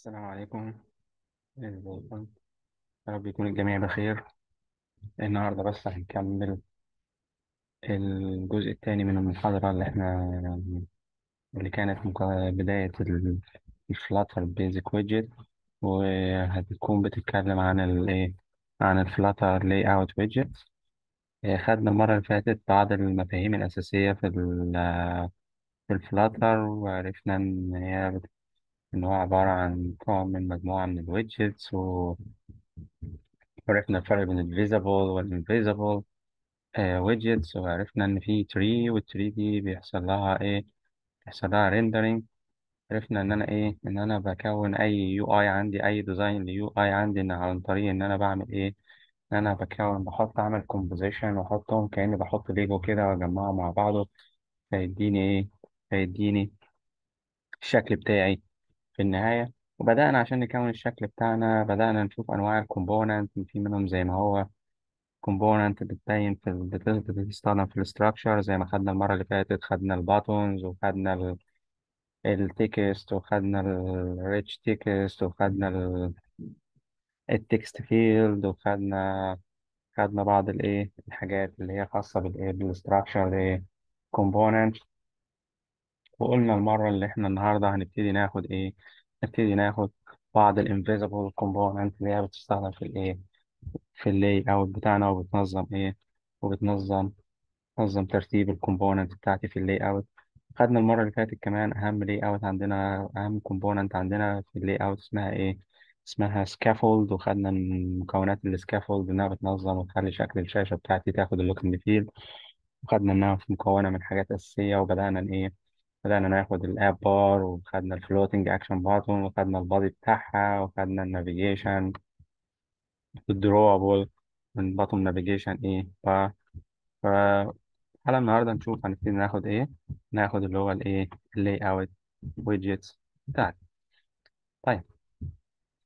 السلام عليكم. ازيكم يا رب يكون الجميع بخير. النهاردة بس هنكمل الجزء الثاني من المحاضرة اللي إحنا اللي كانت بداية ال Flutter basic widget وهتكون بتتكلم عن الإيه؟ عن ال Flutter layout widget خدنا المرة اللي فاتت بعض المفاهيم الأساسية في في ال Flutter وعرفنا إن هي إن هو عبارة عن مكون من مجموعة من ال widgets وعرفنا الفرق بين ال visible وال invisible widgets وعرفنا إن في tree وال tree دي بيحصل لها إيه؟ بيحصل لها rendering عرفنا إن أنا إيه؟ إن أنا بكون أي أي عندي أي design layout أي عندي إن عن طريق إن أنا بعمل إيه؟ إن أنا بكون بحط أعمل composition وأحطهم كأني بحط ليجو كده وأجمعهم مع بعضه. فيديني إيه؟ فيديني الشكل بتاعي. في النهاية. وبدأنا عشان نكون الشكل بتاعنا بدأنا نشوف أنواع ال component في منهم زي ما هو component بتبين في ال- بت- بتستخدم في ال structure زي ما خدنا المرة اللي فاتت خدنا ال buttons وخدنا ال text وخدنا ال rich text وخدنا ال text field وخدنا خدنا بعض الايه الحاجات اللي هي خاصة بالايه بال structure component وقلنا المرة اللي إحنا النهاردة هنبتدي ناخد إيه؟ نبتدي ناخد بعض ال invisible component اللي هي بتستخدم في الإيه؟ في ال layout بتاعنا وبتنظم إيه؟ وبتنظم نظم ترتيب ال component بتاعتي في ال layout. خدنا المرة اللي فاتت كمان أهم layout عندنا أهم component عندنا في ال layout اسمها إيه؟ اسمها scaffold وخدنا من مكونات ال scaffold إنها بتنظم وتخلي شكل الشاشة بتاعتي تاخد ال look feel وخدنا إنها مكونة من حاجات أساسية وبدأنا إن إيه؟ بدأنا ناخد ال app bar وخدنا ال floating action button وخدنا ال body بتاعها وخدنا ال navigation ال drawer من bottom navigation إيه؟ ف على النهاردة نشوف هنبتدي ناخد إيه ناخد اللي هو الايه ال layout widgets بتاعتي طيب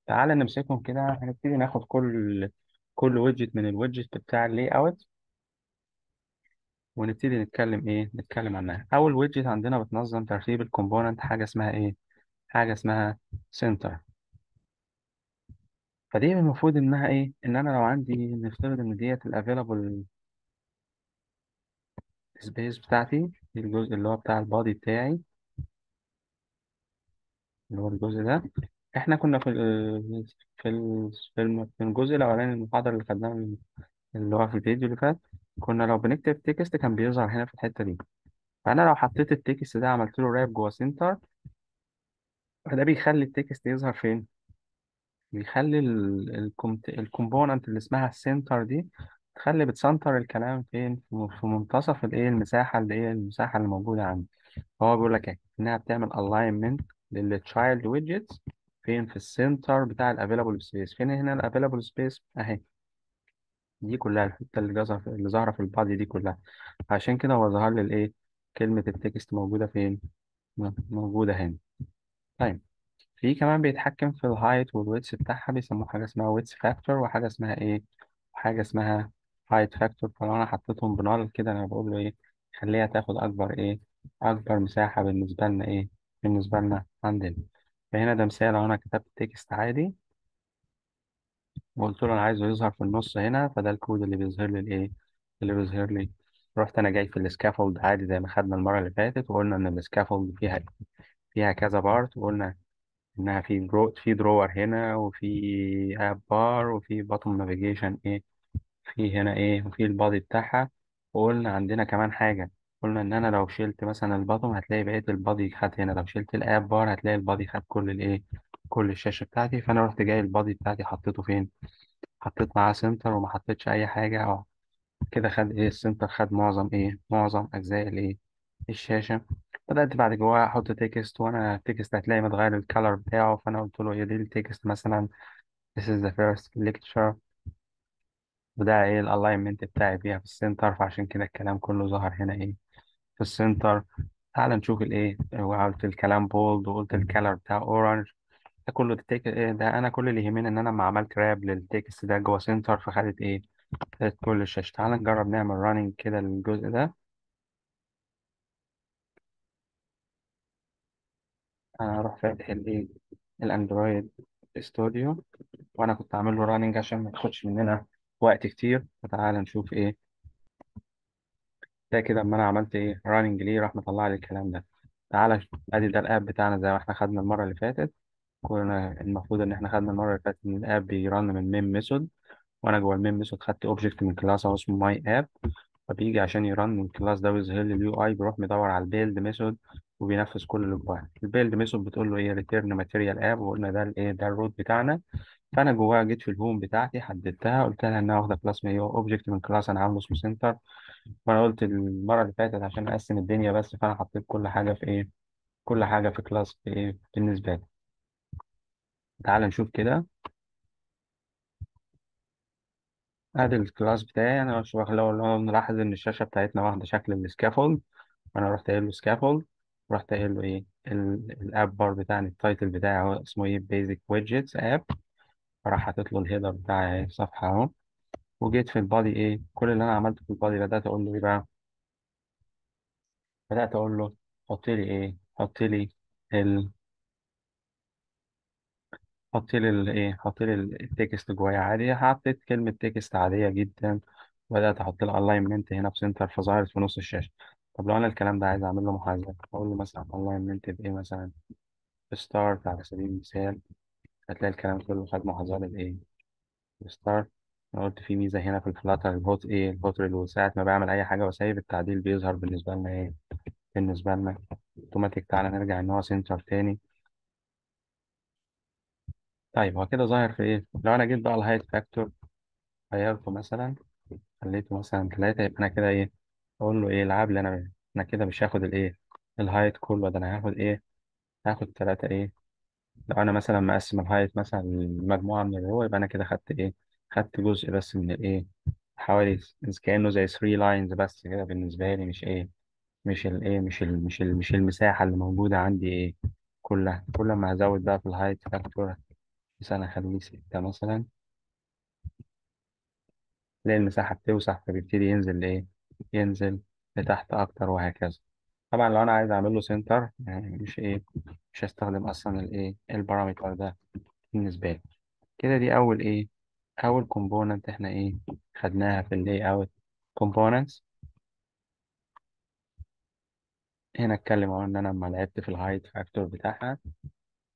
تعالى نمسكهم كده هنبتدي ناخد كل كل widget من ال widget بتاع ال layout ونبتدي نتكلم إيه؟ نتكلم عنها. أول widget عندنا بتنظم ترتيب ال component حاجة اسمها إيه؟ حاجة اسمها center فدي المفروض إنها إيه؟ إن أنا لو عندي نفترض إن ديت ال available space بتاعتي الجزء اللي هو بتاع ال body بتاعي اللي هو الجزء ده. إحنا كنا في في في الجزء الأولاني المحاضرة اللي خدناها اللي هو في الفيديو اللي فات. كنا لو بنكتب text كان بيظهر هنا في الحتة دي. فأنا لو حطيت ال text ده عملت له wrap جوه center فده بيخلي ال text يظهر فين؟ بيخلي ال component اللي اسمها ال center دي تخلي بت center الكلام فين؟ في منتصف الايه المساحة اللي هي المساحة اللي موجودة عندي. هو بيقول لك إيه؟ إنها بتعمل alignment لل child widgets فين؟ في ال center بتاع ال available space فين هنا ال available space أهي. دي كلها الحتة اللي في اللي ظاهرة في ال body دي كلها. عشان كده هو ظهر لي الإيه كلمة ال text موجودة فين؟ م- موجودة هنا. طيب في كمان بيتحكم في ال height وال width بتاعها بيسموه حاجة اسمها width factor وحاجة اسمها إيه؟ وحاجه اسمها height factor فلو أنا حطيتهم ب null كده أنا بقول له إيه؟ خليها تاخد أكبر إيه؟ أكبر مساحة بالنسبة لنا إيه؟ بالنسبة لنا عندنا. فهنا ده مثال لو أنا كتبت text عادي وقلت له أنا عايزه يظهر في النص هنا فده الكود اللي بيظهر لي الإيه؟ اللي بيظهر لي. رحت أنا جاي في ال scaffold عادي زي ما خدنا المرة اللي فاتت وقلنا إن ال scaffold فيها فيها كذا part وقلنا إنها في drawer في drawer هنا وفي app bar وفي bottom navigation إيه في هنا إيه وفي ال body بتاعها. وقلنا عندنا كمان حاجة قلنا إن أنا لو شلت مثلا ال bottom هتلاقي بقية ال body خد هنا لو شلت ال app bar هتلاقي ال body خد كل الايه كل الشاشة بتاعتي فأنا رحت جاي ال body بتاعتي حطيته فين؟ حطيت معاه center وما حطيتش أي حاجة آه كده خد إيه ال center خد معظم إيه معظم أجزاء الإيه الشاشة. بدأت بعد جواه أحط text وأنا ال text هتلاقي متغير ال color بتاعه فأنا قلت له إيه دي ال text مثلا this is the first lecture. وده إيه الال alignment بتاعي فيها في ال center فعشان كده الكلام كله ظهر هنا إيه في ال center. تعال نشوف الإيه وقلت الكلام bold وقلت ال color بتاع orange ده كله التك... إيه ده أنا كل اللي يهمني إن أنا لما عملت wrap لل text ده جوه center فخدت إيه خدت كل الشاشة. تعال نجرب نعمل running كده للجزء ده. أنا هروح فاتح الايه ال Android Studio وأنا كنت عامل له running عشان ما تاخدش مننا وقت كتير. فتعال نشوف إيه. ده كده اما أنا عملت إيه running ليه راح مطلع لي الكلام ده. تعالى شوف. أدي ده ال app بتاعنا زي ما إحنا خدنا المرة اللي فاتت. كنا المفروض إن إحنا خدنا المرة اللي فاتت إن ال app بي run من main method وأنا جوه ال main method خدت object من class اسمه MyApp فبيجي عشان ي run ال class ده ويظهر لي ال UI بيروح مدور على ال build method وبينفذ كل اللي جواه ال build method بتقول له إيه؟ return MaterialApp وقلنا ده الايه ده ال root بتاعنا. فأنا جواها جيت في ال home بتاعتي حددتها قلت لها إنها واخدة class من object من class أنا عامله اسمه center وأنا قلت المرة اللي فاتت عشان أقسم الدنيا بس فأنا حطيت كل حاجة في إيه؟ كل حاجة في class في إيه؟ بالنسبة لي تعال نشوف كده. ادي ال class بتاعي أنا واخد لو نلاحظ إن الشاشة بتاعتنا واخدة شكل ال Scaffold أنا رحت قايل له Scaffold رحت قايل له إيه ال- ال app bar بتاعنا ال title بتاعي هو اسمه إيه basic widgets app فراح حاطط له ال header بتاعي أهي أهو. وجيت في ال body إيه كل اللي أنا عملته في ال body بدأت أقول له إيه بقى؟ بدأت أقول له حط لي إيه حط لي ال حط لي ال إيه حط لي ال- ال text جوايا عادي. حطيت كلمة text عادية جدا وبدات أحط لها alignment هنا center فظهرت في نص الشاشة. طب لو أنا الكلام ده عايز أعمل له محاذاة أقول له مثلا ال alignment بإيه مثلا؟ start على سبيل المثال هتلاقي الكلام كله خد محاذاة للإيه؟ start أنا قلت في ميزة هنا في ال Flutter ال hot إيه؟ ال hot reload ساعة ما بعمل أي حاجة وسايب التعديل بيظهر بالنسبة لنا إيه؟ بالنسبة لنا. اوتوماتيك تعالى نرجع إن هو center تاني. طيب هو كده ظاهر في إيه؟ لو أنا جيت بقى الهايت فاكتور غيرته مثلا خليته مثلا ثلاثة يبقى أنا كده إيه؟ أقول له إيه؟ العاب اللي أنا أنا كده مش هاخد الإيه؟ الهايت كله ده أنا هاخد إيه؟ هاخد ثلاثة إيه؟ لو أنا مثلا مقسم الهايت مثلا لمجموعة من الرو يبقى أنا كده خدت إيه؟ خدت جزء بس من الإيه؟ حوالي كأنه زي 3 لاينز بس كده بالنسبة لي مش إيه؟ مش الايه مش ال مش ال مش المساحة اللي موجودة عندي إيه؟ كلها كل ما هزود بقى في ال height factor مثلا اخليه ستة مثلا تلاقي المساحة بتوسع فبيبتدي ينزل لإيه؟ ينزل لتحت أكتر وهكذا. طبعا لو أنا عايز أعمل له center يعني مش إيه مش هستخدم أصلا الإيه ال parameter ده بالنسبة لي. كده دي أول إيه؟ أول component إحنا إيه؟ خدناها في ال layout components هنا أتكلم أهو إن أنا لما لعبت في ال height factor بتاعها.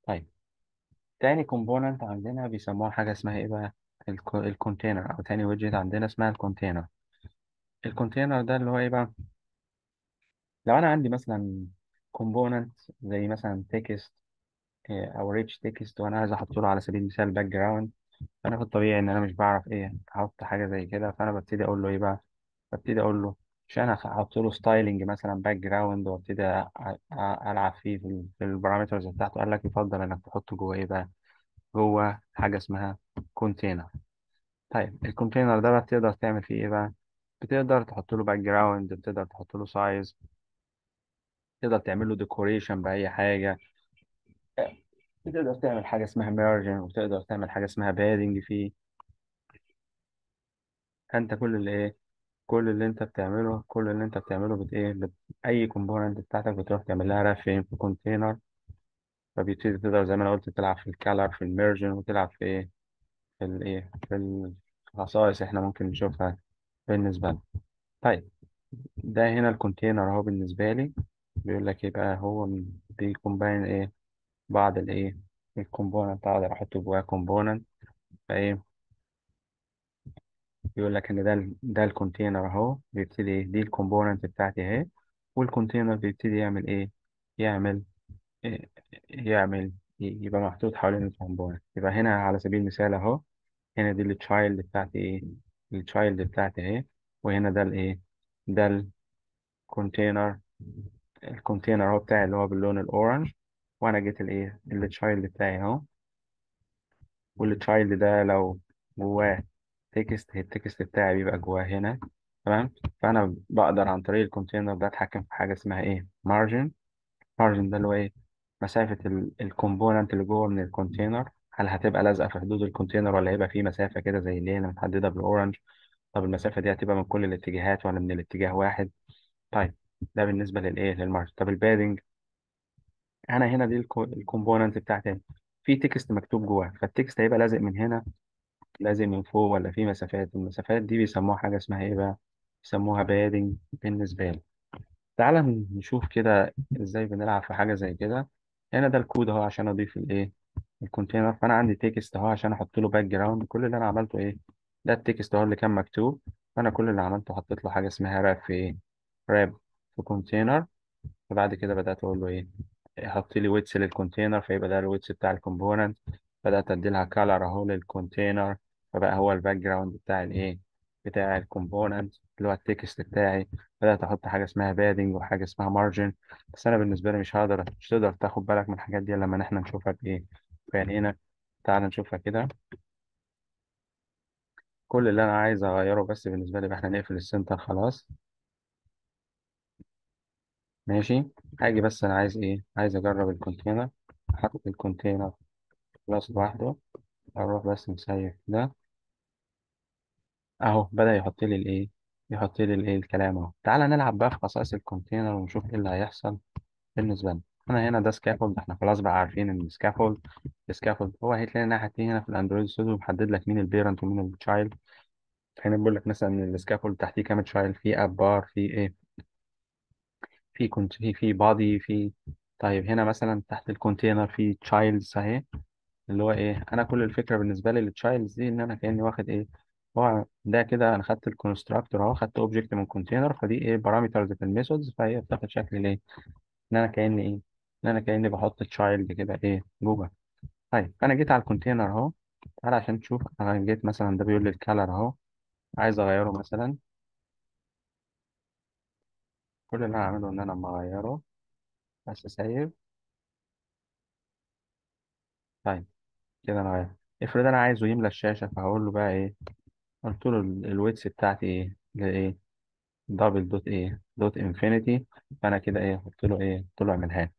طيب. تاني component عندنا بيسموها حاجة اسمها إيه بقى؟ ال container أو تاني widget عندنا اسمها ال container ال container ده اللي هو إيه بقى؟ لو أنا عندي مثلا component زي مثلا text أو rich text وأنا عايز أحط له على سبيل المثال background فأنا في الطبيعي إن أنا مش بعرف إيه أحط حاجة زي كده فأنا ببتدي أقول له إيه بقى؟ ببتدي أقول له عشان أحط له styling مثلا background وابتدي ألعب فيه في في ال parameters بتاعته. قال لك يفضل إنك تحطه جوه إيه بقى؟ جوه حاجة اسمها container طيب ال container ده بقى بتقدر تعمل فيه إيه بقى؟ بتقدر تحط له background بتقدر تحط له size تقدر تعمل له decoration بأي حاجة. بتقدر تعمل حاجة اسمها margin وتقدر تعمل حاجة اسمها padding فيه. فأنت كل اللي إيه؟ كل اللي أنت بتعمله كل اللي أنت بتعمله بت إيه بت... أي component بتاعتك بتروح تعمل لها wrapping في container فبيبتدي تقدر زي ما أنا قلت تلعب في ال color في ال margin وتلعب في إيه؟ في الايه في الخصائص إحنا ممكن نشوفها بالنسبة لنا. طيب ده هنا ال container أهو بالنسبة لي. بيقول لك يبقى هو بي combine إيه؟ بعض الإيه؟ ال component أقدر أحط جواه component. فإيه؟ يقول لك إن ده ال ده ال container أهو بيبتدي إيه؟ دي ال component بتاعتي أهي وال container بيبتدي يعمل إيه يعمل إيه؟ يعمل ي- يبقى محطوط حوالين ال component يبقى هنا على سبيل المثال أهو هنا دي ال child بتاعتي إيه ال child بتاعتي أهي وهنا ده الايه ده ال container ال container أهو بتاعي اللي هو باللون ال orange وأنا جيت الايه ال child بتاعي أهو وال child ده لو جواه text ال text بتاعي بيبقى جواه هنا تمام؟ فأنا بقدر عن طريق ال container ده أتحكم في حاجة اسمها إيه؟ margin margin ده اللي هو إيه؟ مسافة ال component اللي جوه من ال container. هل هتبقى لازقة في حدود ال container ولا هيبقى في مسافة كده زي اللي هي متحدده بال orange طب المسافة دي هتبقى من كل الاتجاهات ولا من الاتجاه واحد؟ طيب ده بالنسبة للايه لل margin طب ال padding أنا هنا دي ال component بتاعتي في text مكتوب جواه فال text هيبقى لازق من هنا لازق من فوق ولا في مسافات؟ المسافات دي بيسموها حاجة اسمها إيه بقى؟ بيسموها padding بالنسبة لي. تعال نشوف كده إزاي بنلعب في حاجة زي كده. هنا ده الكود أهو عشان أضيف الايه ال container. فأنا عندي text أهو عشان أحط له background كل اللي أنا عملته إيه؟ ده ال text أهو اللي كان مكتوب. فأنا كل اللي عملته حطيت له حاجة اسمها wrap في إيه؟ wrap في container فبعد كده بدأت أقول له إيه؟ حط لي width لل container فيبقى ده ال width بتاع ال component بدأت أدي لها color أهو لل container فبقى هو ال background بتاع الإيه بتاع ال component اللي هو ال text بتاعي. بدأت أحط حاجة اسمها padding وحاجة اسمها margin بس أنا بالنسبة لي مش هقدر مش تقدر تاخد بالك من الحاجات دي لما إحنا نشوفها بإيه. بعينينا تعال نشوفها كده. كل اللي أنا عايز أغيره بس بالنسبة لي إحنا نقفل ال center خلاص. ماشي؟ هاجي بس أنا عايز إيه؟ عايز أجرب ال container أحط ال container خلاص لوحده. أروح بس مسيف ده. أهو بدأ يحط لي الإيه يحط لي الإيه الكلام أهو. تعالى نلعب بقى في خصائص ال container ونشوف إيه اللي هيحصل بالنسبة لنا. أنا هنا ده scaffold إحنا خلاص بقى عارفين إن ال scaffold ال scaffold هو هيتلاقي التانية هنا في ال Android Studio محدد لك مين ال parent ومين ال child هنا بيقول لك مثلا إن ال scaffold تحتيه كام child في app bar في إيه في كنت في في body في طيب هنا مثلا تحت ال container في childs أهي اللي هو إيه أنا كل الفكرة بالنسبة لي لل childs دي إن أنا كأني واخد إيه هو ده كده أنا خدت ال constructor أهو خدت object من container فدي إيه parameters في ال methods فهي بتاخد شكل إيه إن أنا كأني إيه؟ إن أنا كأني بحط child كده إيه؟ جوه طيب أنا جيت على ال container أهو. تعالى عشان تشوف أنا جيت مثلا ده بيقول لي ال color أهو. عايز أغيره مثلا. كل اللي أنا هعمله إن أنا أما أغيره بس save. طيب كده أنا غير افرض أنا عايزه يملى الشاشة فهقول له بقى إيه؟ قلت له ال width بتاعتي إيه؟ لايه double dot إيه؟ dot infinity فأنا كده إيه؟ قلت له إيه؟ قلت له اعملها لي.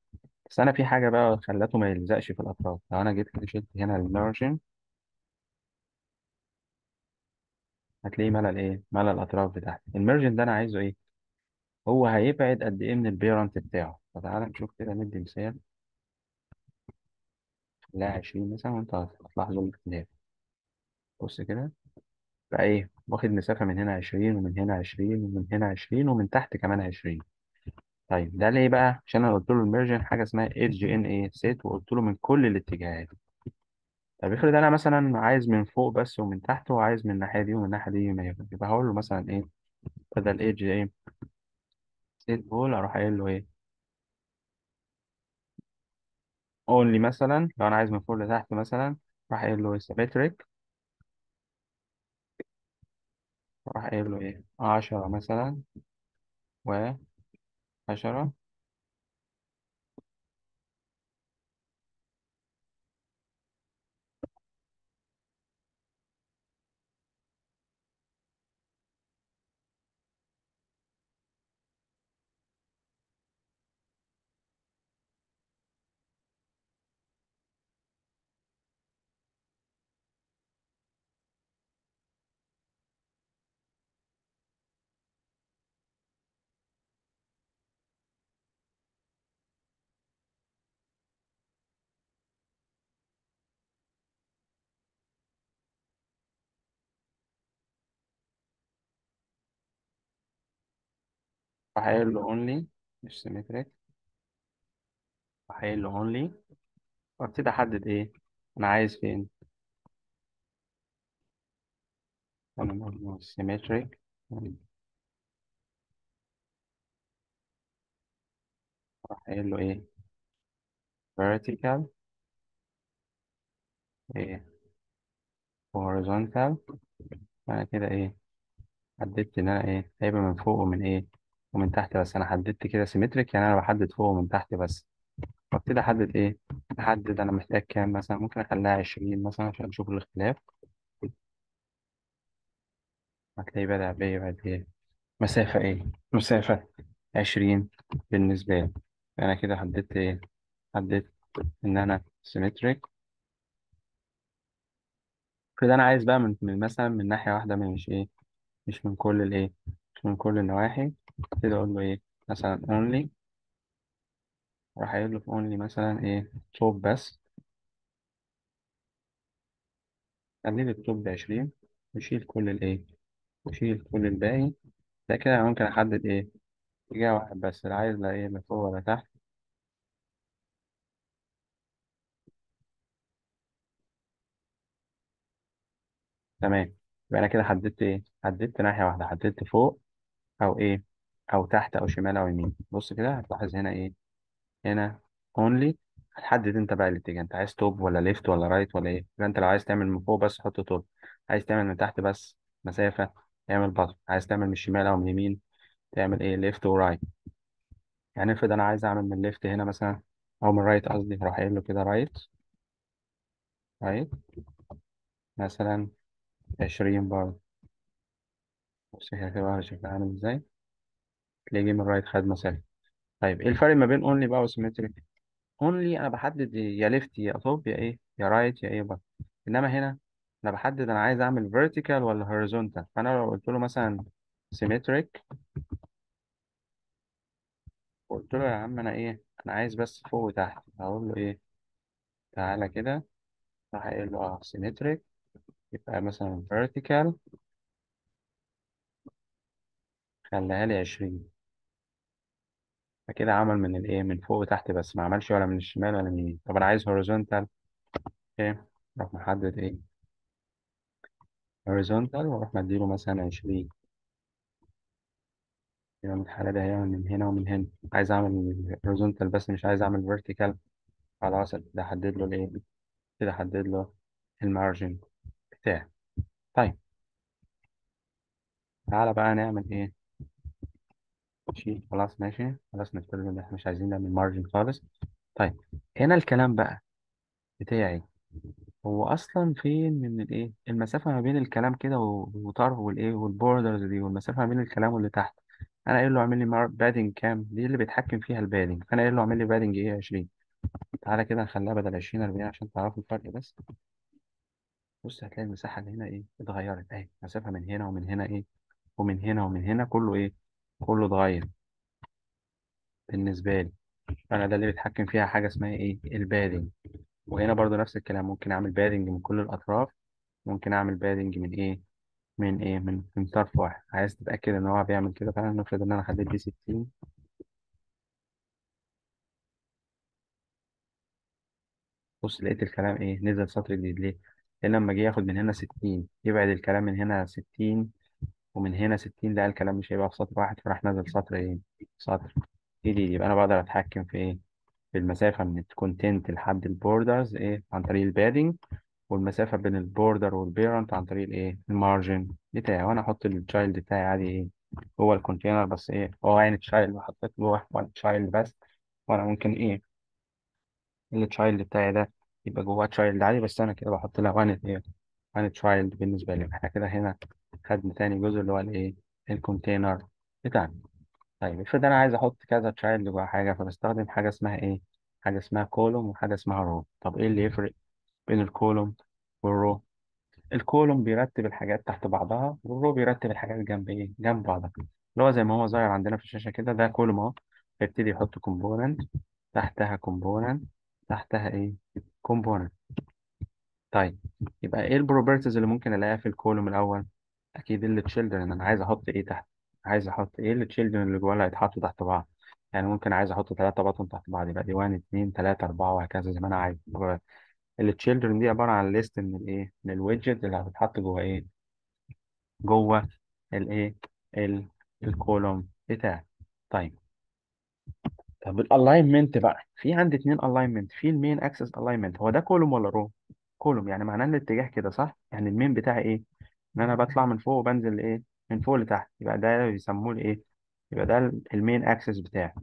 بس أنا في حاجة بقى خلته ما يلزقش في الأطراف. لو أنا جيت شلت هنا ال margin هتلاقيه ملى الإيه؟ ملى الأطراف بتاعتي. ال margin ده أنا عايزه إيه؟ هو هيبعد قد إيه من ال parent بتاعه؟ فتعالى نشوف كده ندي مثال. لا 20 مثلا وأنت هتلاحظوا الاختلاف بص كده. بقى إيه واخد مسافة من هنا 20 ومن هنا 20 ومن هنا 20 ومن تحت كمان 20 طيب ده ليه بقى؟ عشان أنا قلت له ال margin حاجة اسمها edge in إيه set وقلت له من كل الاتجاهات. طب افرض أنا مثلا عايز من فوق بس ومن تحت وعايز من الناحية دي ومن الناحية دي ما يبقى هقول له مثلا إيه؟ بدل edge إيه set all أروح قايل له إيه؟ only مثلا لو أنا عايز من فوق لتحت مثلا راح قايل له symmetric راح قايل له إيه؟ 10 مثلا و10 له only مش symmetric له only وابتدي أحدد إيه؟ أنا عايز فين؟ أنا له symmetric راح قايل له إيه؟ vertical. إيه؟ horizontal. أنا كده إيه؟ حددت إن أنا إيه؟ هيبقى من فوق ومن إيه؟ ومن تحت بس أنا حددت كده symmetric يعني أنا بحدد فوق ومن تحت بس. وأبتدي أحدد إيه؟ أحدد أنا محتاج كام مثلا؟ ممكن أخليها 20 مثلا عشان أشوف الاختلاف. هتلاقي بدأ بيبعد إيه؟ مسافة إيه؟ مسافة 20 بالنسبة لي. أنا كده حددت إيه؟ حددت إن أنا symmetric كده أنا عايز بقى من من مثلا من ناحية واحدة من مش إيه؟ مش من كل الإيه؟ مش من كل النواحي. كده أقول له إيه؟ مثلا only راح قايل له في only مثلا إيه؟ صوت بس. خليه التوب عشرين وشيل كل الإيه وشيل كل الباقي ده كده ممكن أحدد إيه؟ اتجاه واحد بس لا عايز لا إيه لا فوق ولا تحت. تمام. يبقى أنا كده حددت إيه؟ حددت ناحية واحدة حددت فوق أو إيه أو تحت أو شمال أو يمين. بص كده هتلاحظ هنا إيه؟ هنا only هتحدد أنت بقى الاتجاه. أنت عايز top ولا left ولا right ولا إيه؟ يبقى أنت لو عايز تعمل من فوق بس حط top عايز تعمل من تحت بس مسافة اعمل bottom عايز تعمل من الشمال أو من اليمين تعمل إيه؟ left و right يعني افرض أنا عايز أعمل من left هنا مثلا أو من right قصدي هروح قايل له كده right right مثلا 20 برضه بص هي كده شكلها عامل إزاي. تلاقيه جه من right خد مسافة طيب إيه الفرق ما بين only بقى و symmetric only أنا بحدد يا left يا top يا إيه؟ يا right يا إيه بقى إنما هنا أنا بحدد أنا عايز أعمل vertical ولا horizontal. فأنا لو قلت له مثلا symmetric قلت له يا عم أنا إيه؟ أنا عايز بس فوق وتحت. هقول له إيه؟ تعالى كده. راح قايل له آه symmetric. يبقى مثلا vertical. خليها لي 20 فكده عمل من الايه من فوق وتحت بس ما عملش ولا من الشمال ولا من اليمين. طب أنا عايز horizontal إيه؟ راح محدد إيه؟ horizontal وأروح مديله مثلا 20 يبقى من الحالة دي هيعمل من هنا ومن هنا. عايز أعمل horizontal بس مش عايز أعمل vertical خلاص ده أحدد له الإيه؟ كده أحدد له ال margin بتاعي. طيب. تعالى بقى نعمل إيه؟ شيل خلاص ماشي خلاص نفترض إن إحنا مش عايزين نعمل margin خالص. طيب هنا الكلام بقى بتاعي. هو أصلا فين من الإيه؟ المسافة ما بين الكلام كده و- وطرف والإيه؟ وال borders دي والمسافة ما بين الكلام واللي تحت. أنا قايل له اعمل لي padding كام؟ دي اللي بيتحكم فيها ال padding فأنا قايل له اعمل لي padding إيه 20 تعالى كده نخليها بدل 20 40 عشان تعرفوا الفرق بس. بص هتلاقي المساحة اللي هنا إيه؟ اتغيرت. أهي مسافة من هنا ومن هنا إيه؟ ومن هنا ومن هنا كله إيه؟ كله اتغير بالنسبة لي. أنا ده اللي بيتحكم فيها حاجة اسمها إيه؟ ال padding. وهنا برضو نفس الكلام. ممكن أعمل padding من كل الأطراف. ممكن أعمل padding من إيه؟ من إيه؟ من من طرف واحد. عايز تتأكد إن هو بيعمل كده فعلا؟ نفرض إن أنا خليت دي 60 بص لقيت الكلام إيه؟ نزل سطر جديد. ليه؟ لأن لما جه ياخد من هنا 60 يبعد الكلام من هنا 60 ومن هنا 60 ده الكلام مش هيبقى في سطر واحد فراح نزل سطر إيه؟ سطر. جديد يبقى أنا بقدر أتحكم في إيه؟ في المسافة من ال content لحد ال borders إيه؟ عن طريق ال padding والمسافة بين ال border وال parent عن طريق الايه ال margin بتاعي. وأنا أحط ال child بتاعي عادي إيه؟ جوه ال container بس إيه؟ هو يعني child حطيت جوه one child بس. وأنا ممكن إيه؟ ال child بتاعي ده يبقى جواه child عادي بس أنا كده بحط لها one إيه؟ one child بالنسبة لي. إحنا كده هنا خدنا تاني جزء اللي هو الايه؟ ال container بتاعنا. طيب افرض أنا عايز أحط كذا child جوه حاجة فبستخدم حاجة اسمها إيه؟ حاجة اسمها column وحاجة اسمها row طب إيه اللي يفرق بين ال column وال row ال column بيرتب الحاجات تحت بعضها وال row بيرتب الحاجات جنب إيه؟ جنب بعضها. اللي هو زي ما هو ظاهر عندنا في الشاشة كده ده column اهو يبتدي يحط component تحتها component تحتها إيه؟ component طيب يبقى إيه ال properties اللي ممكن الاقيها في ال column الأول؟ أكيد ال children أنا عايز أحط إيه تحت؟ عايز أحط إيه ال children اللي جوه اللي هيتحطوا تحت بعض؟ يعني ممكن عايز أحط ثلاثة button تحت بعض يبقى دي 1 2 3 4 وهكذا زي ما أنا عايز. ال children دي عبارة عن list من الايه من ال widget اللي هتتحط جوه إيه؟ جوه الايه ال- ال column بتاعي طيب. طب الالاينمنت بقى. في عندي اتنين ال alignment في المين اكسس الاينمنت هو ده column ولا row column يعني معناه الاتجاه كده صح؟ يعني ال main بتاعي إيه؟ إن أنا بطلع من فوق وبنزل لايه من فوق لتحت. يبقى ده بيسموه الإيه يبقى ده ال main axis بتاعي.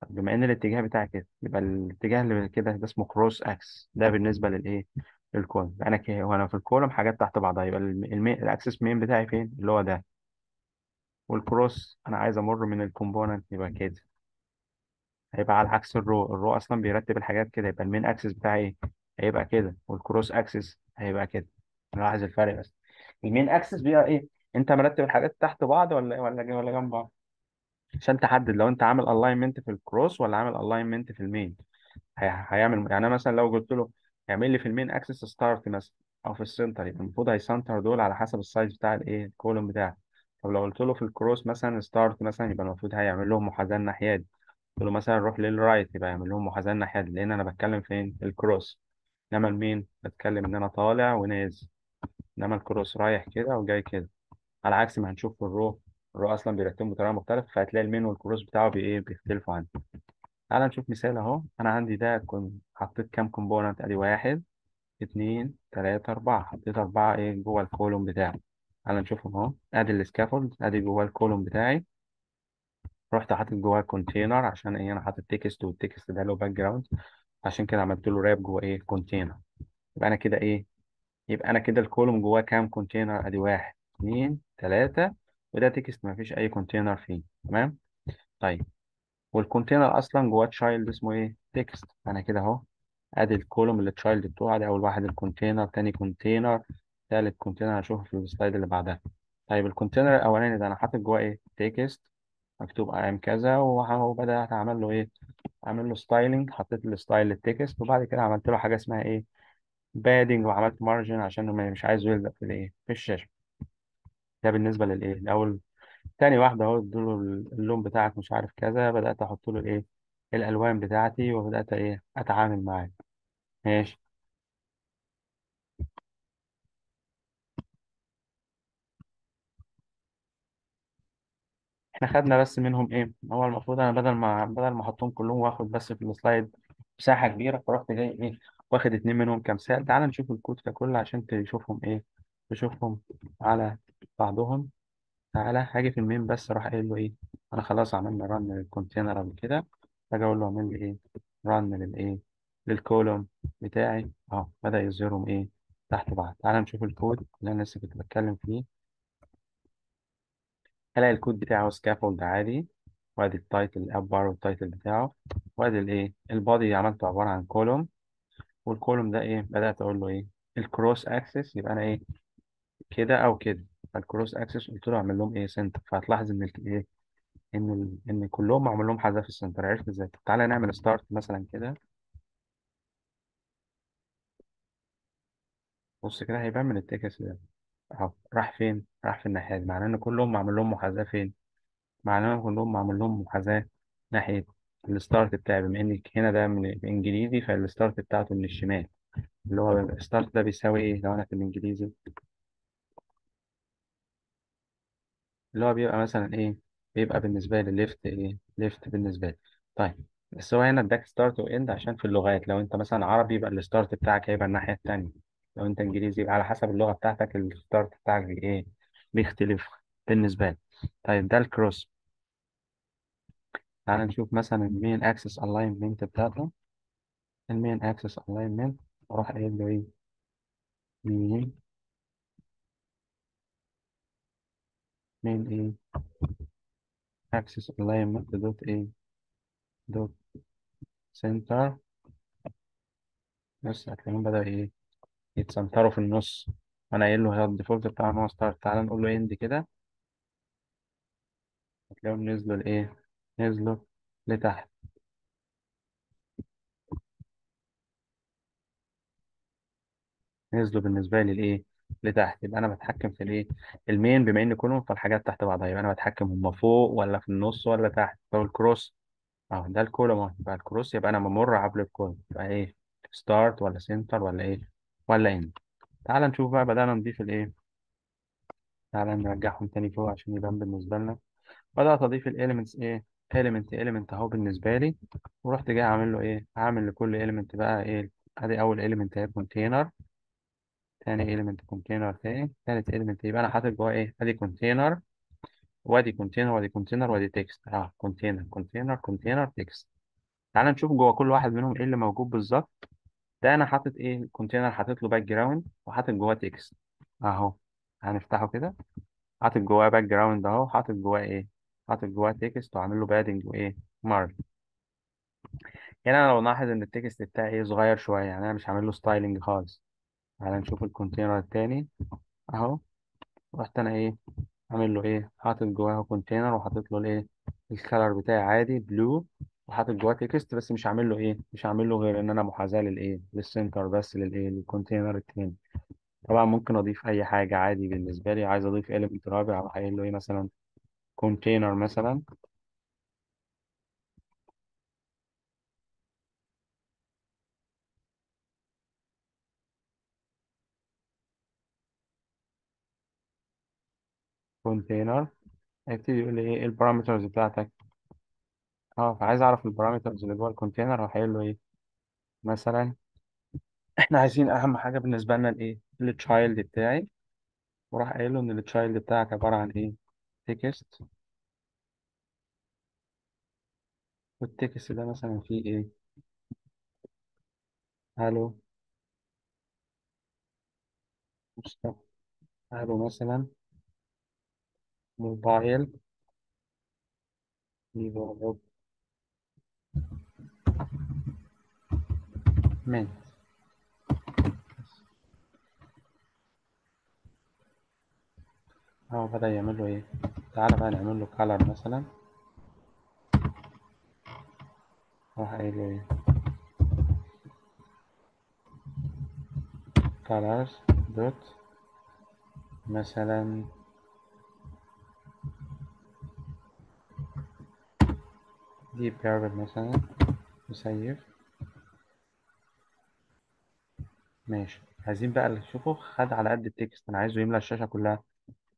طب بما إن الاتجاه بتاعي كده يبقى الاتجاه اللي كده ده اسمه cross axis ده بالنسبة للإيه لل column يبقى أنا كده وأنا في ال column حاجات تحت بعضها. يبقى ال main ال axis main بتاعي فين؟ اللي هو ده. وال cross أنا عايز أمر من ال component يبقى كده. هيبقى على عكس ال row. ال row أصلا بيرتب الحاجات كده. يبقى ال main axis بتاعي إيه؟ هيبقى كده. وال cross axis هيبقى كده. نلاحظ الفرق بس. ال main axis بيبقى إيه؟ أنت مرتب الحاجات تحت بعض ولا ولا ولا جنب بعض؟ عشان تحدد لو أنت عامل alignment في ال cross ولا عامل alignment في ال main. هي... هيعمل يعني أنا مثلا لو قلت له اعمل لي في ال main axis start مثلا أو في ال center يبقى المفروض هي center دول على حسب ال size بتاع الايه ال column بتاعه طب لو قلت له في ال cross مثلا start مثلا يبقى المفروض هيعمل لهم محاذاة الناحية دي. قلت له مثلا روح لل right يبقى يعمل لهم محاذاة الناحية دي لأن أنا بتكلم فين؟ في ال cross إنما ال main بتكلم إن أنا طالع ونازل. انما ال cross رايح كده وجاي كده. على عكس ما هنشوف في ال row ال row أصلا بيرتبوا بطريقة مختلفة فهتلاقي ال main وال cross بتاعه بي إيه بيختلفوا عنه. تعال نشوف مثال أهو. أنا عندي ده كنت حطيت كام component؟ أدي واحد اتنين تلاتة أربعة. حطيت أربعة إيه جوه ال column بتاعي. تعال نشوفهم أهو. أدي ال scaffold أدي جوه ال column بتاعي. رحت حاطط جوه ال container عشان إيه أنا حاطط text وال text ده له background عشان كده عملت له wrap جوه إيه container يبقى أنا كده إيه يبقى أنا كده ال column جواه كام container أدي واحد اتنين تلاتة وده text مفيش أي container فيه تمام؟ طيب وال container أصلا جواه child اسمه إيه؟ text أنا كده أهو أدي ال column ال child بتوعه ادي أول واحد ال container تاني container تالت container هشوفه في ال slide اللي بعدها. طيب ال container الأولاني ده أنا حاطط جواه إيه؟ text مكتوب ام كذا وبدات أعمل له إيه؟ أعمل له styling حطيت ال style لل text وبعد كده عملت له حاجة اسمها إيه؟ padding وعملت margin عشان ما- مش عايزه يلزق في الايه في الشاشة. ده بالنسبة للإيه؟ الأول تاني واحدة أهو ادوله اللون بتاعك مش عارف كذا بدأت أحط له الايه الألوان بتاعتي وبدأت إيه؟ أتعامل معاه. ماشي. إحنا خدنا بس منهم إيه؟ هو المفروض أنا بدل ما بدل ما أحطهم كلهم وآخد بس في ال slide مساحة كبيرة فرحت جاي إيه؟ واخد اتنين منهم كمثال تعال نشوف الكود ككل عشان تشوفهم إيه تشوفهم على بعضهم. تعالى هاجي في ال main بس راح قايل له إيه أنا خلاص عملنا run لل container قبل كده. فاجي أقول له أعمل لي إيه run للإيه لل column بتاعي. أهو بدأ يظهرهم إيه تحت بعض. تعالى نشوف الكود اللي أنا لسه كنت بتكلم فيه. هلاقي الكود بتاعه scaffold عادي. وأدي ال title ال app bar وال title بتاعه. وأدي الإيه ال body عملته عبارة عن column وال column ده إيه؟ بدأت أقول له إيه؟ ال cross axis يبقى أنا إيه؟ كده أو كده. فال cross axis قلت له أعمل لهم إيه؟ center فهتلاحظ إن إيه؟ إن ال... إن كلهم معمول لهم محاذاة في ال center عرفت إزاي؟ تعالى نعمل start مثلا كده. بص كده هيبان من ال text ده. أهو راح فين؟ راح في الناحية دي. معناه إن كلهم معمول لهم محاذاة فين؟ معناه إن كلهم معمول لهم محاذاة ناحية ال start بتاعي بما ان هنا ده من الإنجليزي فال start بتاعته من الشمال. اللي هو ال start ده بيساوي إيه لو أنا في الإنجليزي؟ اللي هو بيبقى مثلا إيه بيبقى بالنسبة لي left إيه left بالنسبة لي. طيب بس هو هنا اداك start و end عشان في اللغات. لو أنت مثلا عربي يبقى ال start بتاعك هيبقى الناحية التانية. لو أنت إنجليزي يبقى على حسب اللغة بتاعتك ال start بتاعك إيه؟ بيختلف بالنسبة لي. طيب ده ال cross. تعال نشوف مثلا ال main axis alignment بتاعته. ال main axis alignment أروح قايل له إيه؟ main main إيه؟ axis alignment dot إيه dot center بس هتلاقيهم بدأ إيه؟ يتسنتروا في النص. وأنا قايل له هي ال default بتاع إن هو start تعالى نقول له end كده. هتلاقيهم نزلوا لايه نزلوا لتحت. نزلوا بالنسبة لي لإيه؟ لتحت. يبقى أنا بتحكم في الإيه؟ ال main بما إن كلهم فالحاجات تحت بعضها. يبقى أنا بتحكم هم فوق ولا في النص ولا تحت. طب ال cross آه ده ال column أهو. يبقى ال cross يبقى أنا بمر عبر ال column يبقى إيه؟ start ولا center ولا إيه؟ ولا end تعال نشوف بقى بدأنا نضيف الإيه؟ تعال نرجعهم تاني فوق عشان يبان بالنسبة لنا. بدأت أضيف ال elements إيه؟ element element أهو بالنسبة لي ورحت جاي عامل له إيه؟ عامل لكل element بقى إيه؟ أدي أول element هي container تاني element container تاني تالت element يبقى أنا حاطط جواه إيه؟ أدي container وأدي container وأدي container وأدي text أه container container container text تعال نشوف جوه كل واحد منهم إيه اللي موجود بالظبط. ده أنا حاطط إيه؟ ال container حاطط له background وحاطط جواه text أهو هنفتحه كده. حاطط جواه background أهو حاطط جواه إيه؟ حاطط جواه text وعامل له padding وإيه؟ margin هنا أنا لو لاحظ إن ال text بتاعي إيه؟ صغير شوية يعني أنا مش عامل له styling خالص. تعالى نشوف ال container التاني. أهو. رحت أنا إيه؟ عامل له إيه؟ حاطط جواه container وحاطط له الإيه؟ ال color بتاعي عادي blue وحاطط جواه text بس مش عامل له إيه؟ مش عامل له غير إن أنا محاذاه للإيه؟ لل center بس للإيه؟ لل container التاني. طبعا ممكن أضيف أي حاجة عادي بالنسبة لي. عايز أضيف element رابع قايل له إيه مثلا؟ Container مثلا. container هيبتدي يقول لي إيه؟ ال parameters بتاعتك؟ آه فعايز أعرف ال parameters اللي جوه ال container. أروح قايل له إيه؟ مثلا إحنا عايزين أهم حاجة بالنسبة لنا الإيه؟ ال child بتاعي. وراح قايل له إن ال child بتاعك عبارة عن إيه؟ text وال text ده مثلا فيه إيه؟ hello مصطفى ألو مثلا؟ موبايل؟ ديفلوبمنت هو بدأ يعمل له إيه؟ تعالى بقى نعمل له color مثلا. راح قايل له إيه؟ colors dot مثلا. دي purple مثلا. و save ماشي. عايزين بقى اللي خد على قد ال text أنا عايزه يملى الشاشة كلها.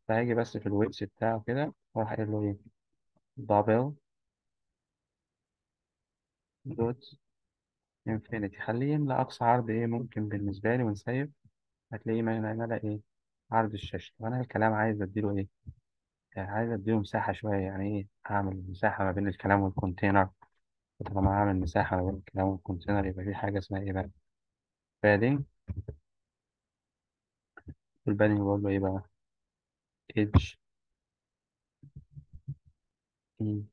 فهاجي بس في ال width بتاعه كده وأروح قايل له إيه؟ double dot infinity خليه يملى أقصى عرض إيه ممكن بالنسبة لي ونسيف هتلاقيه ملأ ملأ إيه؟ عرض الشاشة. وأنا الكلام عايز أديله إيه؟ يعني عايز أديله مساحة شوية. يعني إيه؟ أعمل مساحة ما بين الكلام وال container وطالما أعمل مساحة ما بين الكلام وال container يبقى في حاجة اسمها إيه بقى؟ padding وال padding بقول له إيه بقى؟ edge إن.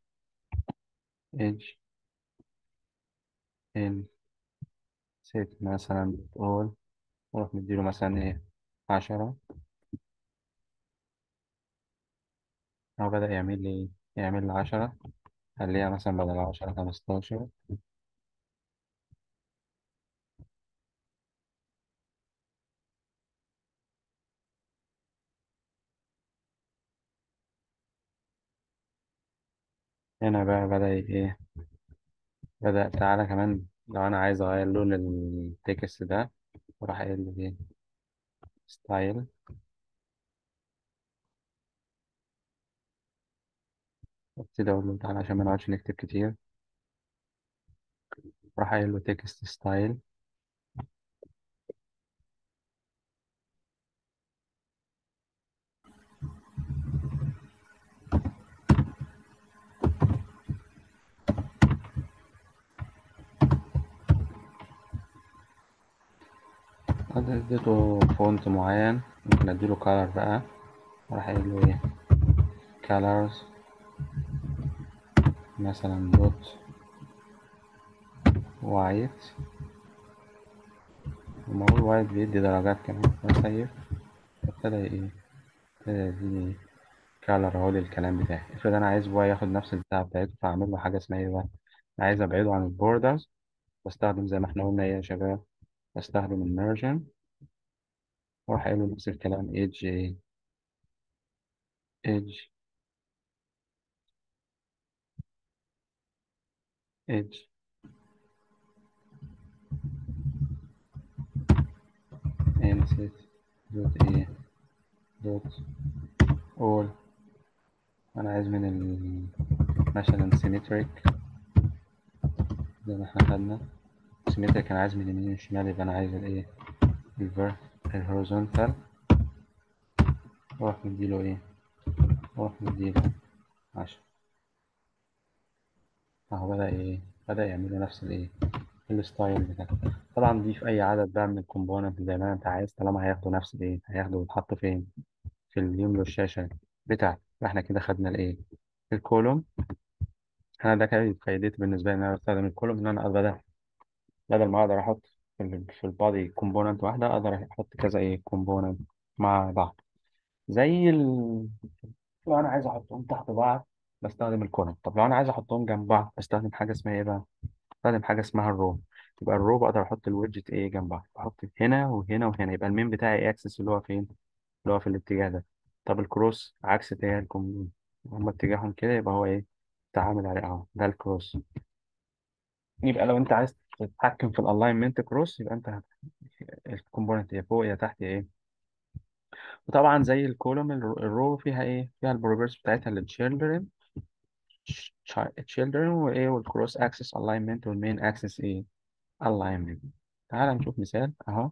ايدج إن. سيت مثلا بتقول نروح نديله مثلا إيه؟ عشرة. هو بدأ يعمل لي يعمل لي عشرة. خليها مثلا بدل عشرة خمستاشر. هنا بقى بدأ إيه؟ بدأ تعالى كمان لو أنا عايز أغير لون ال text ده وراح قايل له إيه؟ style أبتدي أقول له تعالى عشان ما نقعدش نكتب كتير. راح قايل له text style اديته font معين ممكن اديله color بقى. راح قايل له إيه؟ colors. مثلا dot white لما أقول white بيدي درجات كمان. و save ابتدى إيه؟ ابتدى يديني color أهو للكلام بتاعي. افرض أنا عايز بقى ياخد نفس البتاع بتاعته فأعمل له حاجة اسمها إيه بقى؟ عايز أبعده عن ال borders بستخدم زي ما إحنا قلنا إيه يا شباب؟ بستخدم ال margin وأروح قايل نفس الكلام edge إيه edge edge. inset dot إيه dot all. أنا عايز من ال مثلا symmetric زي ما إحنا خدنا. symmetric أنا عايز من اليمين والشمال يبقى أنا عايز الإيه؟ ال ver ال horizontal. وأروح مديله إيه؟ وأروح مديله عشرة. أهو بدأ إيه؟ بدأ يعملوا نفس الإيه؟ ال style بتاعه. طبعا ضيف أي عدد بقى من ال component زي ما أنت عايز طالما هياخدوا نفس الإيه؟ هياخدوا ويتحطوا فين؟ في اليملى الشاشة بتاعتي فإحنا كده خدنا الإيه؟ ال column. أنا ده كانت فايدتي بالنسبة لي إن أنا بستخدم ال column إن أنا بدل بدل ما أقدر أحط في ال في ال body component واحدة أقدر أحط كذا إيه component مع بعض زي ال... لو أنا عايز أحطهم تحت بعض بستخدم ال column طب لو أنا عايز أحطهم جنب بعض بستخدم حاجة اسمها إيه بقى؟ بستخدم حاجة اسمها ال row يبقى ال row بقدر أحط ال widget إيه جنبها بحط هنا وهنا وهنا. يبقى ال main بتاعي إيه axis اللي هو فين؟ اللي هو في الاتجاه ده. طب ال cross عكس اتجاه ال component هما اتجاههم كده يبقى هو إيه؟ تعامل عليه أهو. ده ال cross. يبقى لو أنت عايز تتحكم في ال alignment cross يبقى أنت ال component يا فوق يا تحت يا إيه. وطبعا زي ال column ال row فيها إيه؟ فيها ال properties بتاعتها لل children children وإيه؟ وال cross axis alignment وال main axis إيه؟ alignment تعال نشوف مثال أهو.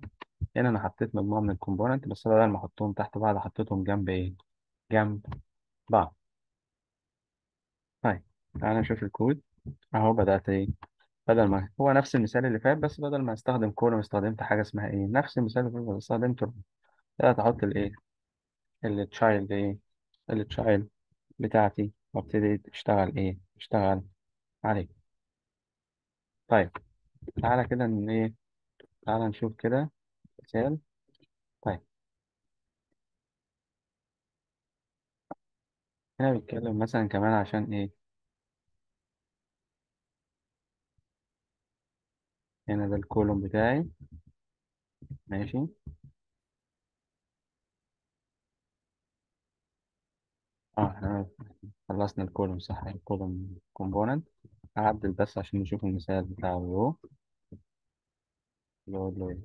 هنا أنا حطيت مجموعة من ال component بس بدل ما أحطهم تحت بعض حطيتهم جنب إيه؟ جنب بعض. طيب تعال نشوف الكود. أهو بدأت إيه؟ بدل ما هو نفس المثال اللي فات بس بدل ما استخدم column استخدمت حاجة اسمها إيه؟ نفس المثال اللي فات استخدمت row. بدات أحط الايه ال child إيه؟ ال child بتاعتي وأبتدي تشتغل إيه؟ تشتغل عليه. طيب تعالى كده إن إيه؟ تعالى نشوف كده مثال. طيب. هنا بيتكلم مثلا كمان عشان إيه؟ هنا ده الكولوم بتاعي. ماشي. آه إحنا خلصنا ال column صح ال column component. هعدل بس عشان نشوف المثال بتاع ال row. هو إيه.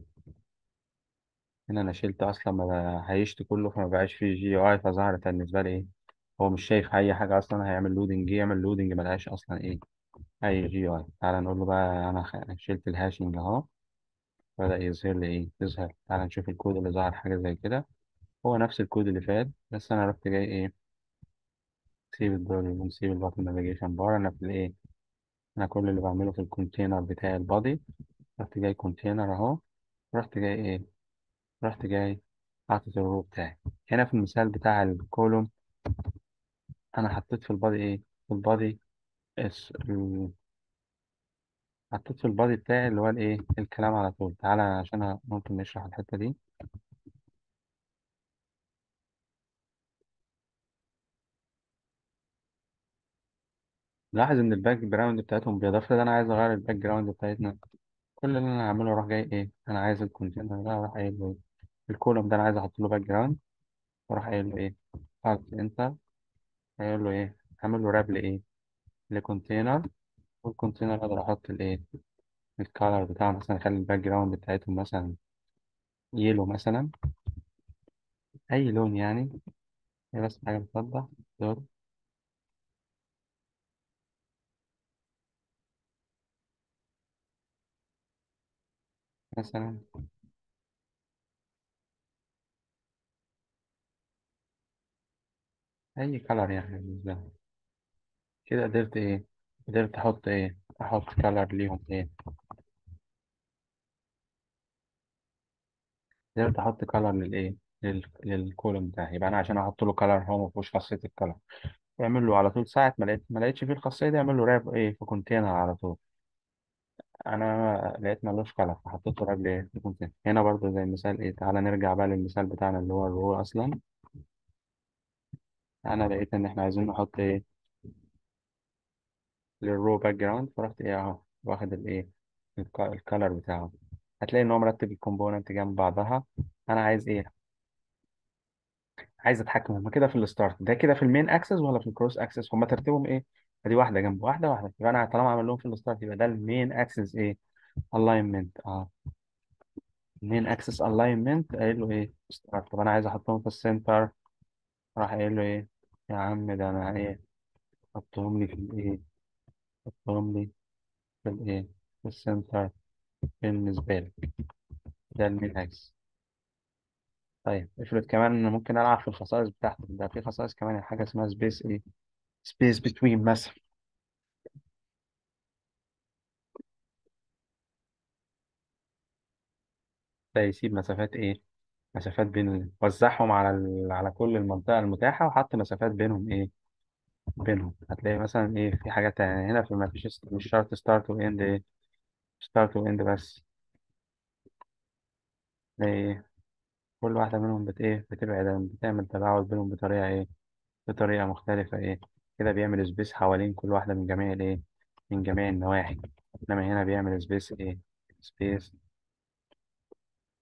هنا أنا شلت أصلا ما هيشت كله فما بقاش فيه GUI فظهرت بالنسبة لي إيه؟ هو مش شايف أي حاجة أصلا هيعمل loading يعمل loading ملهاش أصلا إيه. أي GUI تعالى نقول له بقى أنا شلت ال hashing أهو. بدأ يظهر لي إيه؟ يظهر. تعالى نشوف الكود اللي ظهر حاجة زي كده. هو نفس الكود اللي فات بس أنا رحت جاي إيه؟ سيب ال drawer ونسيب ال bottom navigation bar أنا في الإيه؟ أنا كل اللي بعمله في ال container بتاع ال body. رحت جاي container أهو. رحت جاي إيه؟ رحت جاي حاطط ال row بتاعي. هنا في المثال بتاع ال column أنا حطيت في ال body إيه؟ في ال body اس ال- حطيت في ال body بتاعي اللي هو الايه الكلام على طول. تعالى عشان ممكن نشرح الحتة دي. لاحظ إن ال background بتاعتهم بيضاف افرض أنا عايز أغير ال background بتاعتنا. كل اللي أنا هعمله أروح جاي إيه؟ أنا عايز ال container ده أروح قايل له؟ ال column ده أنا عايز أحط له background وأروح قايل له إيه؟ حط enter قايل له إيه؟ اعمل له wrap لإيه؟ ل container وال container أقدر أحط الايه ال color بتاعه مثلا اخلي ال background بتاعتهم مثلا yellow مثلا. أي لون يعني. هي بس حاجة بتوضح دول مثلا. أي كالر يعني بالنسبة. كده قدرت إيه؟ قدرت أحط إيه؟ أحط كالر ليهم إيه؟ قدرت أحط color للايه لل... لل column بتاعي. يبقى أنا عشان أحط له color هو ما فيهوش خاصية ال color يعمل له على طول. ساعة ما لقيت ما لقيتش فيه الخاصية دي اعمل له wrap إيه؟ في container على طول. أنا لقيت ملوش color فحطيت له wrap إيه في container هنا برضو زي المثال إيه؟ تعالى نرجع بقى للمثال بتاعنا اللي هو ال row أصلا. أنا لقيت إن إحنا عايزين نحط إيه؟ لل row background فرحت إيه أهو واخد الايه ال color بتاعه. هتلاقي إن هو مرتب ال component جنب بعضها. أنا عايز إيه؟ عايز أتحكم هما كده في ال start ده كده في ال main axis ولا في ال cross axis هما ترتيبهم إيه؟ أدي واحدة جنب واحدة واحدة. يبقى أنا طالما عامل لهم في ال start يبقى ده ال main axis إيه؟ alignment آه. ال main axis alignment قايل له إيه؟ start طب أنا عايز أحطهم في ال center راح قايل له إيه؟ يا عم ده أنا إيه؟ حطهم لي في الايه حطهم لي في الايه في ال center بالنسبة لي ده axis طيب افرض كمان إن ممكن ألعب في الخصائص بتاعته ده في خصائص كمان حاجة اسمها space إيه؟ space between مثلا. ده يسيب مسافات إيه؟ مسافات بين وزعهم على ال... على كل المنطقة المتاحة وحط مسافات بينهم إيه؟ بينهم. هتلاقي مثلا إيه في حاجات تانية هنا في ما فيش مش شرط start و end إيه start و end بس. إيه كل واحدة منهم بت إيه بتبعد بتعمل تباعد بينهم بطريقة إيه بطريقة مختلفة إيه. كده بيعمل space حوالين كل واحدة من جميع الإيه من جميع النواحي. إنما هنا بيعمل space إيه space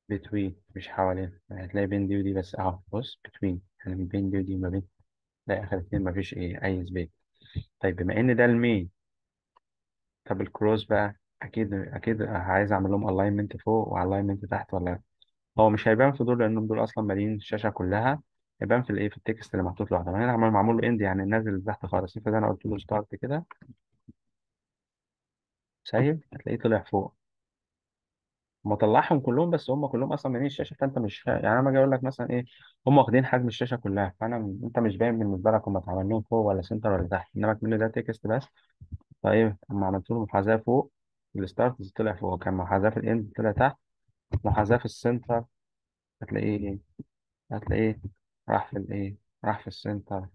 between مش حوالين. هتلاقي بين دي ودي بس. أهو بص between يعني بين دي ودي ما بين لا آخر اتنين مفيش إيه أي space طيب بما إن ده ال main طب ال cross بقى أكيد أكيد عايز أعمل لهم alignment فوق و alignment تحت ولا لأ؟ هو مش هيبان في دول لأنهم دول أصلا مالين الشاشة كلها. هيبان في الإيه في ال text اللي محطوط لوحده. هنا عمال معمول له end يعني نازل تحت خالص. فده أنا قلت له start كده. سايب هتلاقيه طلع فوق. هم طلعهم كلهم بس هم كلهم أصلا مالين الشاشة. فأنت مش فا... يعني أنا لما أجي أقول لك مثلا إيه هم واخدين حجم الشاشة كلها. فأنا أنت مش باين بالنسبة لك هم اتعمل لهم فوق ولا center ولا تحت. إنما كل ده text بس. طيب أما عملت له محاذاة فوق ال start طلع فوق. كان محاذاة في ال end طلع تحت محاذاة في ال center هتلاقيه إيه؟ هتلاقيه راح في الإيه؟ راح في ال center.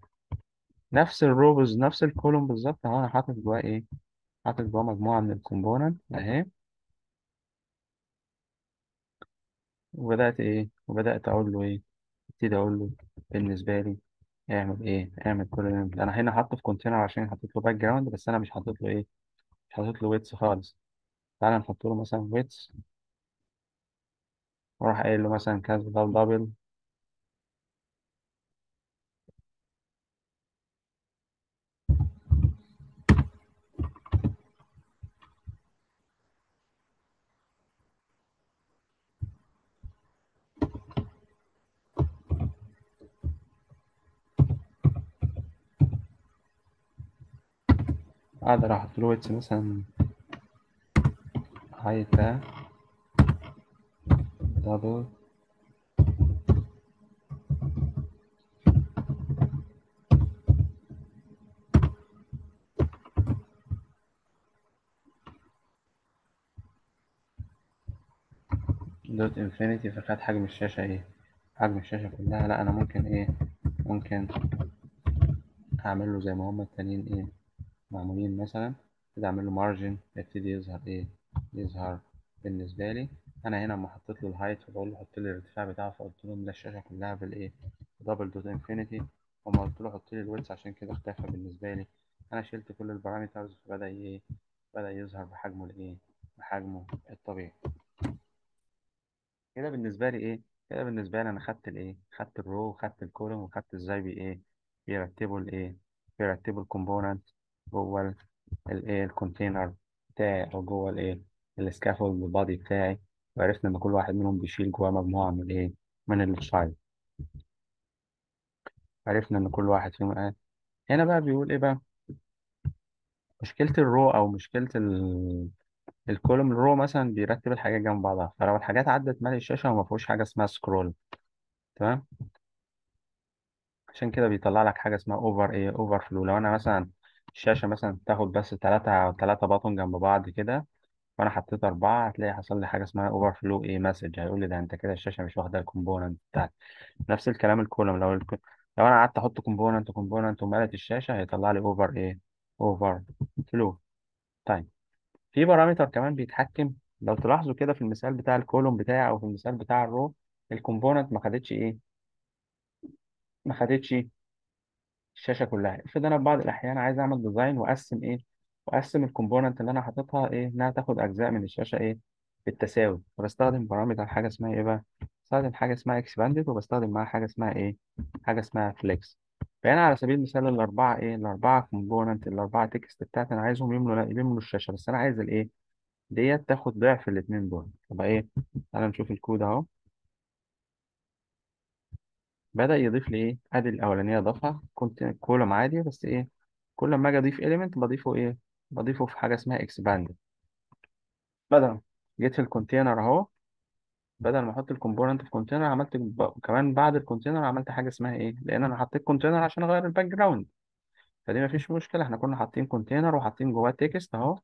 نفس ال props نفس ال column بالظبط. أهو أنا حاطط جواه إيه؟ حاطط جواه مجموعة من ال component أهي. وبدأت إيه؟ وبدأت أقول له إيه؟ أبتدي أقول له بالنسبة لي اعمل إيه؟ اعمل كل اللي أنا هنا حاطه في container عشان حاطط له background بس أنا مش حاطط له إيه؟ مش حاطط له width خالص. تعالى نحط له مثلا width وأروح قايل له مثلا كذا double أقدر أحط له width مثلا height double dot infinity فخد حجم الشاشة إيه؟ حجم الشاشة كلها. لا أنا ممكن إيه؟ ممكن اعمل له زي ما هما التانيين إيه؟ معمولين مثلا كده اعمل له margin يبتدي يظهر إيه؟ يظهر بالنسبة لي. أنا هنا لما حطيت له ال height وبقول له حط لي الارتفاع بتاعه فقلت له املى الشاشة كلها بالإيه؟ double dot infinity وما قلت له حط لي ال width عشان كده اختفى بالنسبة لي. أنا شلت كل ال parameters فبدأ إيه؟ بدأ يظهر بحجمه الإيه؟ بحجمه الطبيعي. كده بالنسبة لي إيه؟ كده بالنسبة لي أنا خدت الإيه؟ خدت ال row وخدت ال column وخدت إزاي بي إيه؟ بيرتبوا الإيه؟ بيرتبوا ال component جوه ال- الإيه؟ ال container بتاعي أو جوه الإيه؟ ال scaffold ال body بتاعي وعرفنا إن كل واحد منهم بيشيل جواه مجموعة من الإيه؟ من ال child عرفنا إن كل واحد فيهم إيه؟ هنا بقى بيقول إيه بقى؟ مشكلة ال row أو مشكلة ال... ال column ال row مثلا بيرتب الحاجات جنب بعضها فلو الحاجات عدت مالي الشاشة وما فيهوش حاجة اسمها scroll تمام؟ عشان كده بيطلع لك حاجة اسمها over إيه overflow لو أنا مثلا الشاشة مثلا تاخد بس ثلاثة ثلاثة button جنب بعض كده وأنا حطيت أربعة هتلاقي حصل لي حاجة اسمها overflow إيه message هيقول لي ده أنت كده الشاشة مش واخدة ال component بتاعتك. نفس الكلام ال column. لو الك... لو أنا قعدت أحط component component وملت الشاشة هيطلع لي over إيه؟ overflow طيب في parameter كمان بيتحكم. لو تلاحظوا كده في المثال بتاع ال column بتاعي أو في المثال بتاع ال row ال component ما خدتش إيه؟ ما خدتش الشاشه كلها. افرض أنا في بعض الأحيان عايز أعمل design وأقسم إيه وأقسم ال component اللي أنا حاططها إيه إنها تاخد أجزاء من الشاشه إيه بالتساوي. فبستخدم برامج على حاجة اسمها إيه بقى؟ بستخدم حاجة اسمها Expanded وبستخدم معاها حاجة اسمها إيه حاجة اسمها flex فهنا على سبيل المثال الأربعة إيه الأربعة component الأربعة text بتاعتي أنا عايزهم يملوا يملوا الشاشة. بس أنا عايز الإيه ديت تاخد ضعف الاثنين دول. يبقى إيه تعالى نشوف الكود أهو. بدأ يضيف لي إيه؟ أدي الأولانية ضافها كنت column عادي بس إيه؟ كل ما أجي أضيف element بضيفه إيه؟ بضيفه في حاجة اسمها Expanded بدل جيت في ال container أهو بدل ما أحط ال component في container عملت ب... كمان بعد ال container عملت حاجة اسمها إيه؟ لأن أنا حطيت container عشان أغير ال background فدي مفيش مشكلة إحنا كنا حاطين container وحاطين جواه text أهو.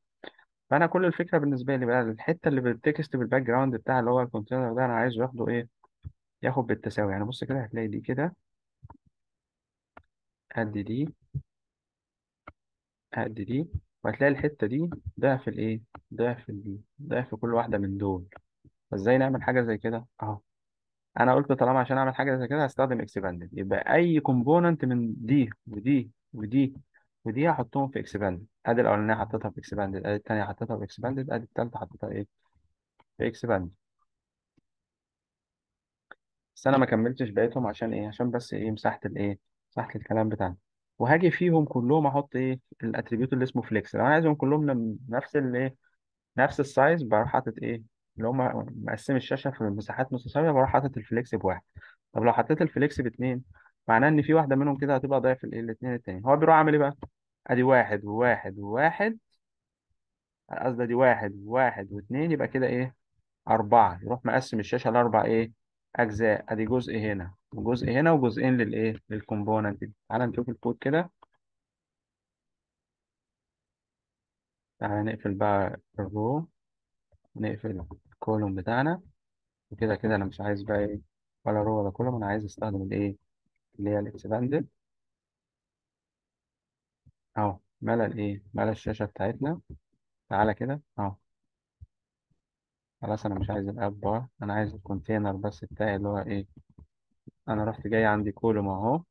فأنا كل الفكرة بالنسبة لي بقى الحتة اللي بال text بال background بتاع اللي هو ال container ده أنا عايزه ياخده إيه؟ ياخد بالتساوي يعني بص كده هتلاقي دي كده قد دي قد دي وهتلاقي الحتة دي ضعف الإيه؟ ضعف ال... ضعف كل واحدة من دول فإزاي نعمل حاجة زي كده؟ أهو أنا قلت طالما عشان أعمل حاجة زي كده هستخدم Expanded يبقى أي component من دي ودي ودي ودي هحطهم في Expanded أدي الأولانية حطيتها في Expanded أدي التانية حطيتها في إكسباندد أدي التالتة حطيتها إيه؟ في Expanded بس أنا ما كملتش بقيتهم عشان إيه؟ عشان بس إيه؟ مساحة الإيه؟ مساحة الكلام بتاعنا. وهاجي فيهم كلهم أحط إيه؟ ال attribute اللي اسمه flex لو أنا عايزهم كلهم نفس الايه نفس ال size بروح حاطط إيه؟ اللي هم مقسم الشاشة في مساحات متساويه بروح حاطط ال flex بواحد. طب لو حطيت ال flex باتنين معناه إن في واحدة منهم كده هتبقى ضعف الايه الاتنين التاني هو بيروح عامل إيه بقى؟ أدي واحد وواحد وواحد قصدي دي واحد وواحد واتنين يبقى كده إيه؟ أربعة. يروح مقسم الشاشة لأربع إيه؟ أجزاء. أدي جزء هنا وجزء هنا وجزئين للإيه؟ لل component دي. تعال نشوف الكود كده. تعال نقفل بقى ال row نقفل ال column بتاعنا. وكده كده أنا مش عايز بقى إيه ولا row ولا column. أنا عايز أستخدم الإيه؟ اللي هي ال Expanded. أهو ملا الإيه؟ ملا الشاشة بتاعتنا. تعالى كده. أهو. خلاص أنا مش عايز ال app bar أنا عايز ال container بس بتاعي اللي هو إيه أنا رحت جاي عندي column أهو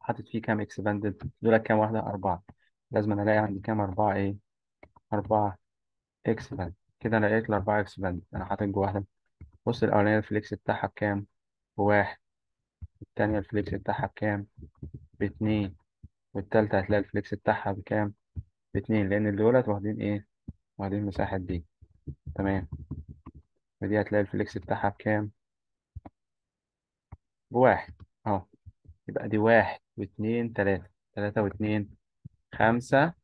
حاطط فيه كام Expanded دول كام واحدة؟ أربعة. لازم أنا ألاقي عندي كام؟ أربعة إيه؟ أربعة Expanded كده أنا لقيت الأربعة Expanded أنا حاطط جوا واحدة. بص الأولانية ال flex بتاعها بكام؟ بواحد التانية ال flex بتاعها بكام؟ باتنين والتالتة هتلاقي ال flex بتاعها بكام؟ باتنين لأن دولت واخدين إيه؟ واخدين مساحة دي تمام. ودي هتلاقي ال flex بتاعها بكام؟ بواحد. أهو. يبقى دي واحد واتنين تلاتة. تلاتة واتنين خمسة.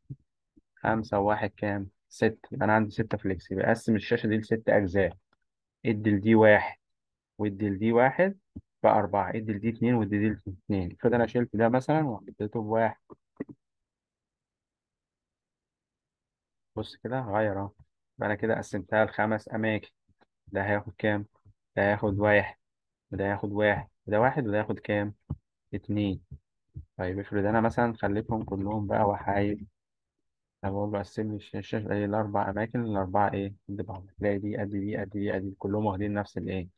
خمسة وواحد كام؟ ستة. يبقى أنا عندي ستة فليكس. يبقى أقسم الشاشة دي لست أجزاء. ادي لدي واحد وادي لدي واحد بقى أربعة. ادي لدي اتنين وادي دي اتنين. افرض أنا شلت ده مثلا وحطيته بواحد. بص كده غير أهو. يبقى أنا كده قسمتها لخمس أماكن ده هياخد كام؟ ده هياخد واحد وده هياخد واحد وده واحد وده هياخد كام؟ اتنين طيب افرض أنا مثلا خليتهم كلهم بقى وحايد طب أقول له قسم لي الشاشة الأربع أماكن الأربعة إيه؟ قد بعض تلاقي دي قد دي قد دي قد دي كلهم واخدين نفس الإيه؟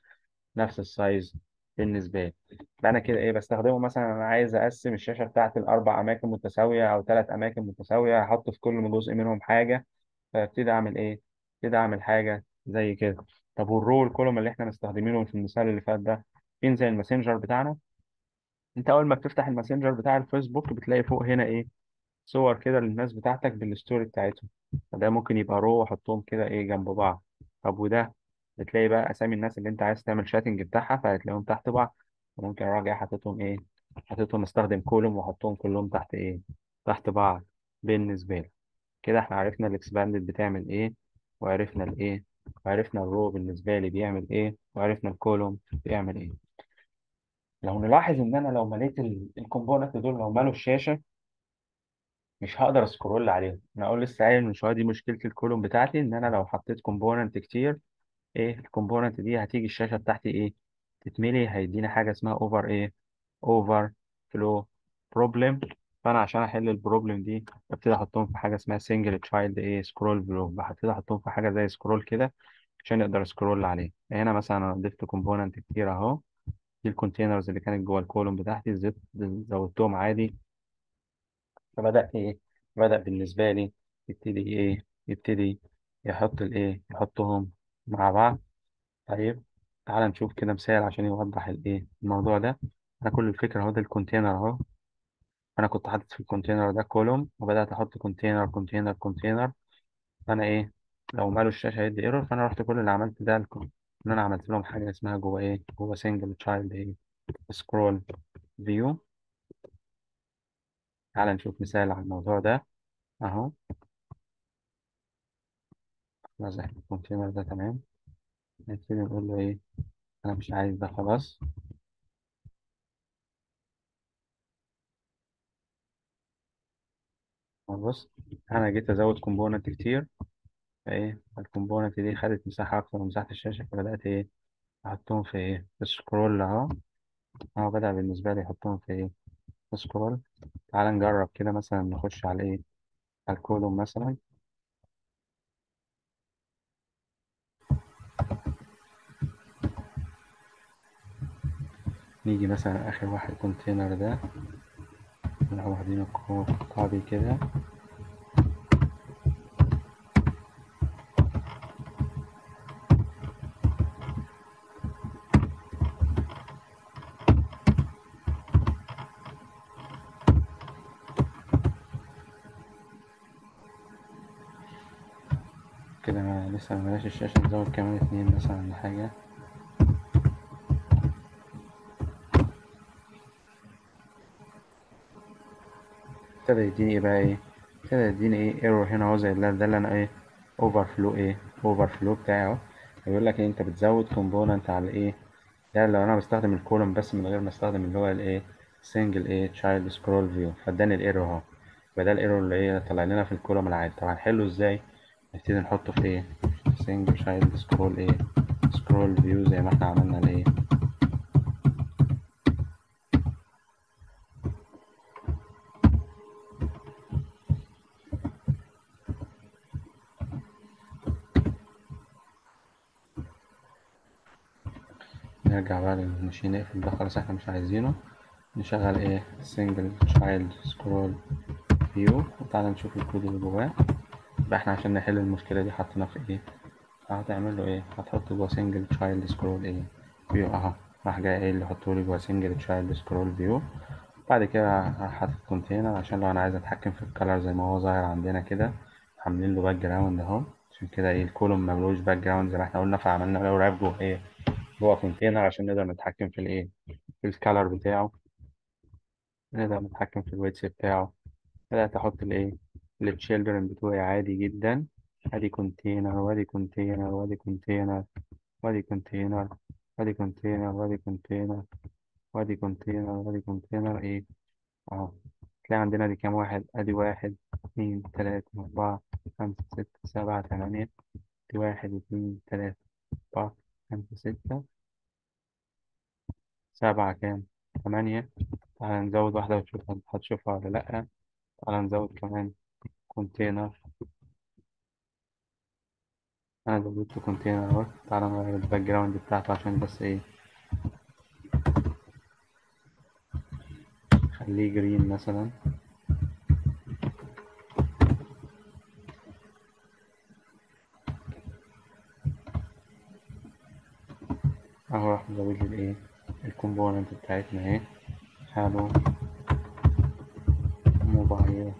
نفس السايز بالنسبة لي يبقى أنا كده إيه بستخدمه مثلا أنا عايز أقسم الشاشة بتاعتي لأربع أماكن متساوية أو ثلاث أماكن متساوية أحط في كل جزء منهم حاجة فأبتدي أعمل إيه؟ ابتدي أعمل حاجة زي كده. طب وال row ال column اللي إحنا مستخدمينه في المثال اللي فات ده فين زي الماسنجر بتاعنا؟ أنت أول ما بتفتح الماسنجر بتاع الفيسبوك بتلاقي فوق هنا إيه؟ صور كده للناس بتاعتك بال story بتاعتهم. فده ممكن يبقى row وحطهم كده إيه جنب بعض. طب وده؟ بتلاقي بقى أسامي الناس اللي أنت عايز تعمل chatting بتاعها فهتلاقيهم تحت بعض. وممكن جاي حاططهم إيه؟ حاططهم استخدم column وأحطهم كلهم تحت إيه؟ تحت بعض بالنسبة لي كده إحنا عرفنا ال Expanded بتعمل إيه؟ وعرفنا الإيه وعرفنا ال row بالنسبة لي بيعمل إيه وعرفنا ال column بيعمل إيه. لو نلاحظ إن أنا لو مليت ال component دول لو مالوا الشاشة مش هقدر أ scroll عليهم. أنا أقول لسه قايل من شوية دي مشكلة ال column بتاعتي إن أنا لو حطيت component كتير إيه ال component دي هتيجي الشاشة بتاعتي إيه تتملي هيدينا حاجة اسمها over إيه overflow problem فأنا عشان أحل ال problem دي ببتدي أحطهم في حاجة اسمها single child إيه scroll view ببتدي أحطهم في حاجة زي scroll كده عشان أقدر ا scroll عليه. هنا مثلا أنا ضفت component كتير أهو. دي ال containers اللي كانت جوه ال column بتاعتي زدت زودتهم عادي. فبدأ إيه بدأ بالنسبة لي يبتدي إيه يبتدي يحط الإيه يحطهم مع بعض. طيب تعال نشوف كده مثال عشان يوضح الإيه الموضوع ده. أنا كل الفكرة أهو ده ال container أهو. أنا كنت حاطط في ال container ده column وبدأت أحط container container container فأنا إيه لو ملوا الشاشة هيدي error فأنا رحت كل اللي عملت ده لكم. إن أنا عملت لهم حاجة اسمها جوه إيه جوه single child إيه scroll view تعال نشوف مثال على الموضوع ده. أهو. نزح ال container ده تمام. نبتدي نقول له إيه أنا مش عايز ده خلاص. بص أنا جيت أزود component كتير. فإيه ال component دي خدت مساحة أكتر من مساحة الشاشة فبدأت إيه أحطهم في إيه في scroll أهو. أهو بدأ بالنسبة لي أحطهم في إيه في scroll تعال نجرب كده مثلا نخش على إيه على الكولوم مثلا. نيجي مثلا آخر واحد كونتينر ده. نروح واخدين القطعة دي كده. كده لسه مملاش الشاشة نزود كمان اتنين مثلا حاجة. ابتدى يديني إيه بقى إيه؟ ابتدى يديني إيه؟ error هنا أهو زي ده اللي أنا إيه؟ overflow إيه؟ overflow بتاعي أهو. بيقول لك إيه؟ أنت بتزود component على إيه؟ ده لو أنا بستخدم ال column بس من غير ما أستخدم اللي هو الايه single إيه؟ child scroll view فاداني ال error أهو. يبقى ده ال error اللي إيه طلع لنا في ال column العادي. طب هنحله إزاي؟ نبتدي نحطه في إيه؟ single child scroll إيه؟ scroll view زي ما إحنا عملنا الايه نرجع بقى لل machine نقفل ده خلاص إحنا مش عايزينه. نشغل إيه single child scroll view وتعالى نشوف الكود اللي جواه. يبقى إحنا عشان نحل المشكلة دي حطينا في إيه؟ هتعمل له إيه؟ هتحط جوه single child scroll إيه؟ view اهو راح جاي إيه اللي حطه لي جوه single child scroll view بعد كده حاطط container عشان لو أنا عايز اتحكم في ال color زي ما هو ظاهر عندنا كده. عاملين له background اهو. عشان كده إيه ال column ملوش background زي ما إحنا قلنا فعملنا له wrap جوه إيه؟ جوه container عشان نقدر نتحكم في الايه في ال color بتاعه. نقدر نتحكم في ال width بتاعه. بدأت أحط الإيه ال children بتوعي عادي جدا. أدي container وأدي container وأدي container وأدي container وأدي container وأدي container وأدي container وأدي container إيه؟ أهو تلاقي عندنا دي كام واحد؟ أدي واحد اتنين تلاتة أربعة خمسة ستة سبعة تمانية. دي واحد اتنين تلاتة أربعة. خمسة ستة؟ سبعة كام؟ تمانية؟ تعالى نزود واحدة وتشوف هتشوفها ولا لأ. تعالى نزود كمان container أنا زودت container أهو. تعالى نغير ال background بتاعته عشان بس إيه؟ خليه green مثلا. اهو راح مزود لي الايه ال component بتاعتنا اهي. هالو. موبايل.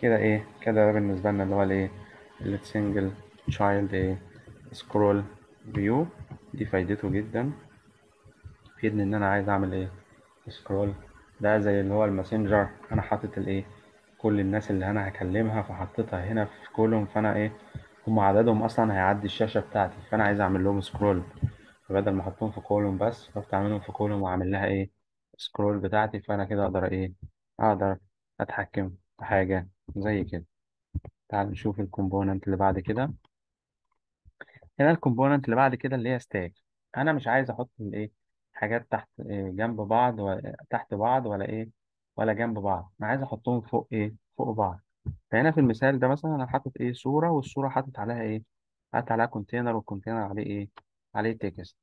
كده إيه كده ده بالنسبة لنا اللي هو الايه ال single child إيه scroll view دي فايدته جدا. يفيدني ان أنا عايز اعمل إيه scroll ده زي اللي هو الماسنجر. أنا حاطط الايه كل الناس اللي أنا هكلمها فحطيتها هنا في column فأنا إيه هم عددهم أصلا هيعدي الشاشة بتاعتي فأنا عايز أعمل لهم scroll فبدل ما أحطهم في column بس رحت أعملهم في column وأعمل لها إيه scroll بتاعتي فأنا كده أقدر إيه أقدر أتحكم في حاجة زي كده. تعال نشوف ال component اللي بعد كده. هنا ال component اللي بعد كده اللي هي stack أنا مش عايز أحط الإيه حاجات تحت إيه جنب بعض ولا تحت بعض ولا إيه ولا جنب بعض. أنا عايز أحطهم فوق إيه؟ فوق بعض. فهنا في المثال ده مثلا أنا حاطط إيه؟ صورة والصورة حاطط عليها إيه؟ حاطط عليها container وال container عليه إيه؟ عليه text